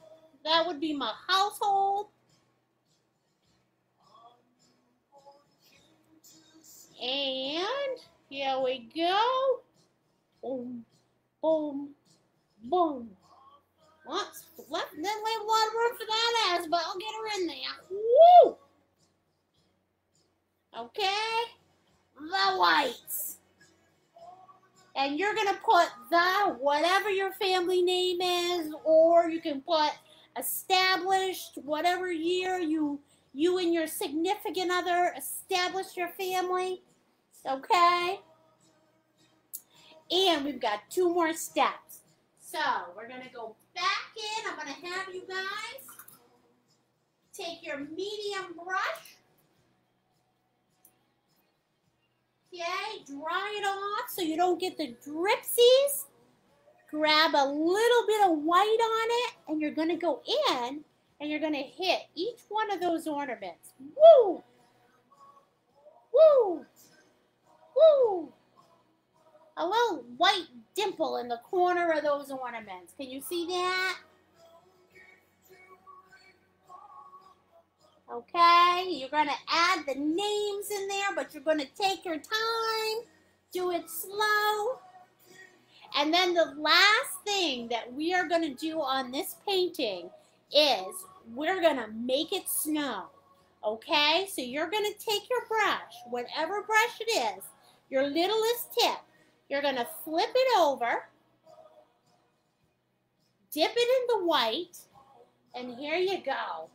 That would be my household. And here we go. Boom, boom, boom. Once left, then leave a lot of room for that ass, but I'll get her in there. Woo! Okay, the whites. And you're going to put the, whatever your family name is, or you can put established, whatever year you you and your significant other established your family. Okay? And we've got two more steps. So we're going to go back in. I'm going to have you guys take your medium brush. Okay, dry it off so you don't get the dripsies. Grab a little bit of white on it and you're going to go in and you're going to hit each one of those ornaments. Woo! Woo! Woo! A little white dimple in the corner of those ornaments. Can you see that? Okay, you're going to add the names in there, but you're going to take your time. Do it slow. And then the last thing that we are going to do on this painting is we're going to make it snow. Okay, so you're going to take your brush, whatever brush it is, your littlest tip, you're going to flip it over, dip it in the white, and here you go.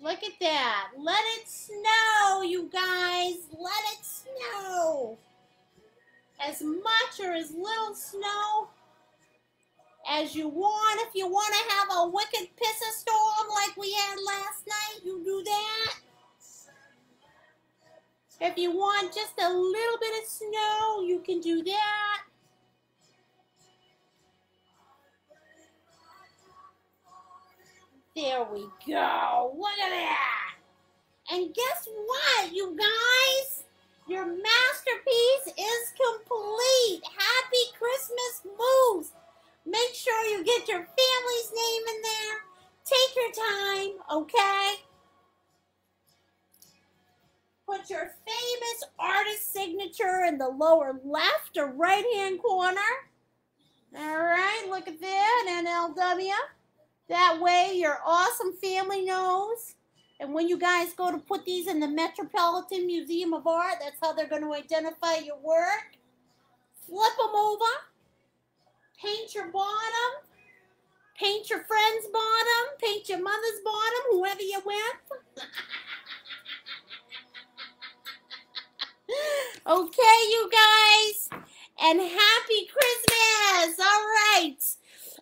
Look at that. Let it snow, you guys. Let it snow. As much or as little snow as you want. If you want to have a wicked piss storm like we had last night, you do that. If you want just a little bit of snow, you can do that. There we go. Look at that. And guess what, you guys? Your masterpiece is complete. Happy Christmas Moose. Make sure you get your family's name in there. Take your time, okay? Put your famous artist signature in the lower left or right hand corner. All right, look at that, NLW. That way your awesome family knows. And when you guys go to put these in the Metropolitan Museum of Art, that's how they're going to identify your work. Flip them over. Paint your bottom. Paint your friend's bottom. Paint your mother's bottom, whoever you're with. <laughs> okay, you guys. And happy Christmas. All right.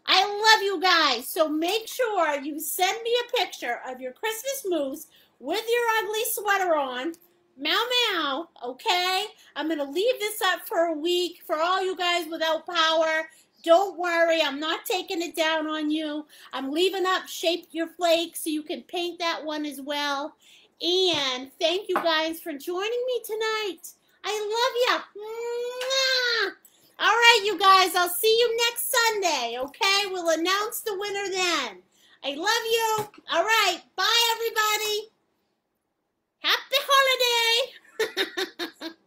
I love you guys. So make sure you send me a picture of your Christmas moose with your ugly sweater on. Meow meow, okay? I'm going to leave this up for a week for all you guys without power. Don't worry, I'm not taking it down on you. I'm leaving up Shape Your Flake so you can paint that one as well. And thank you guys for joining me tonight. I love you. All right, you guys, I'll see you next Sunday, okay? We'll announce the winner then. I love you. All right, bye, everybody. Happy holiday. <laughs>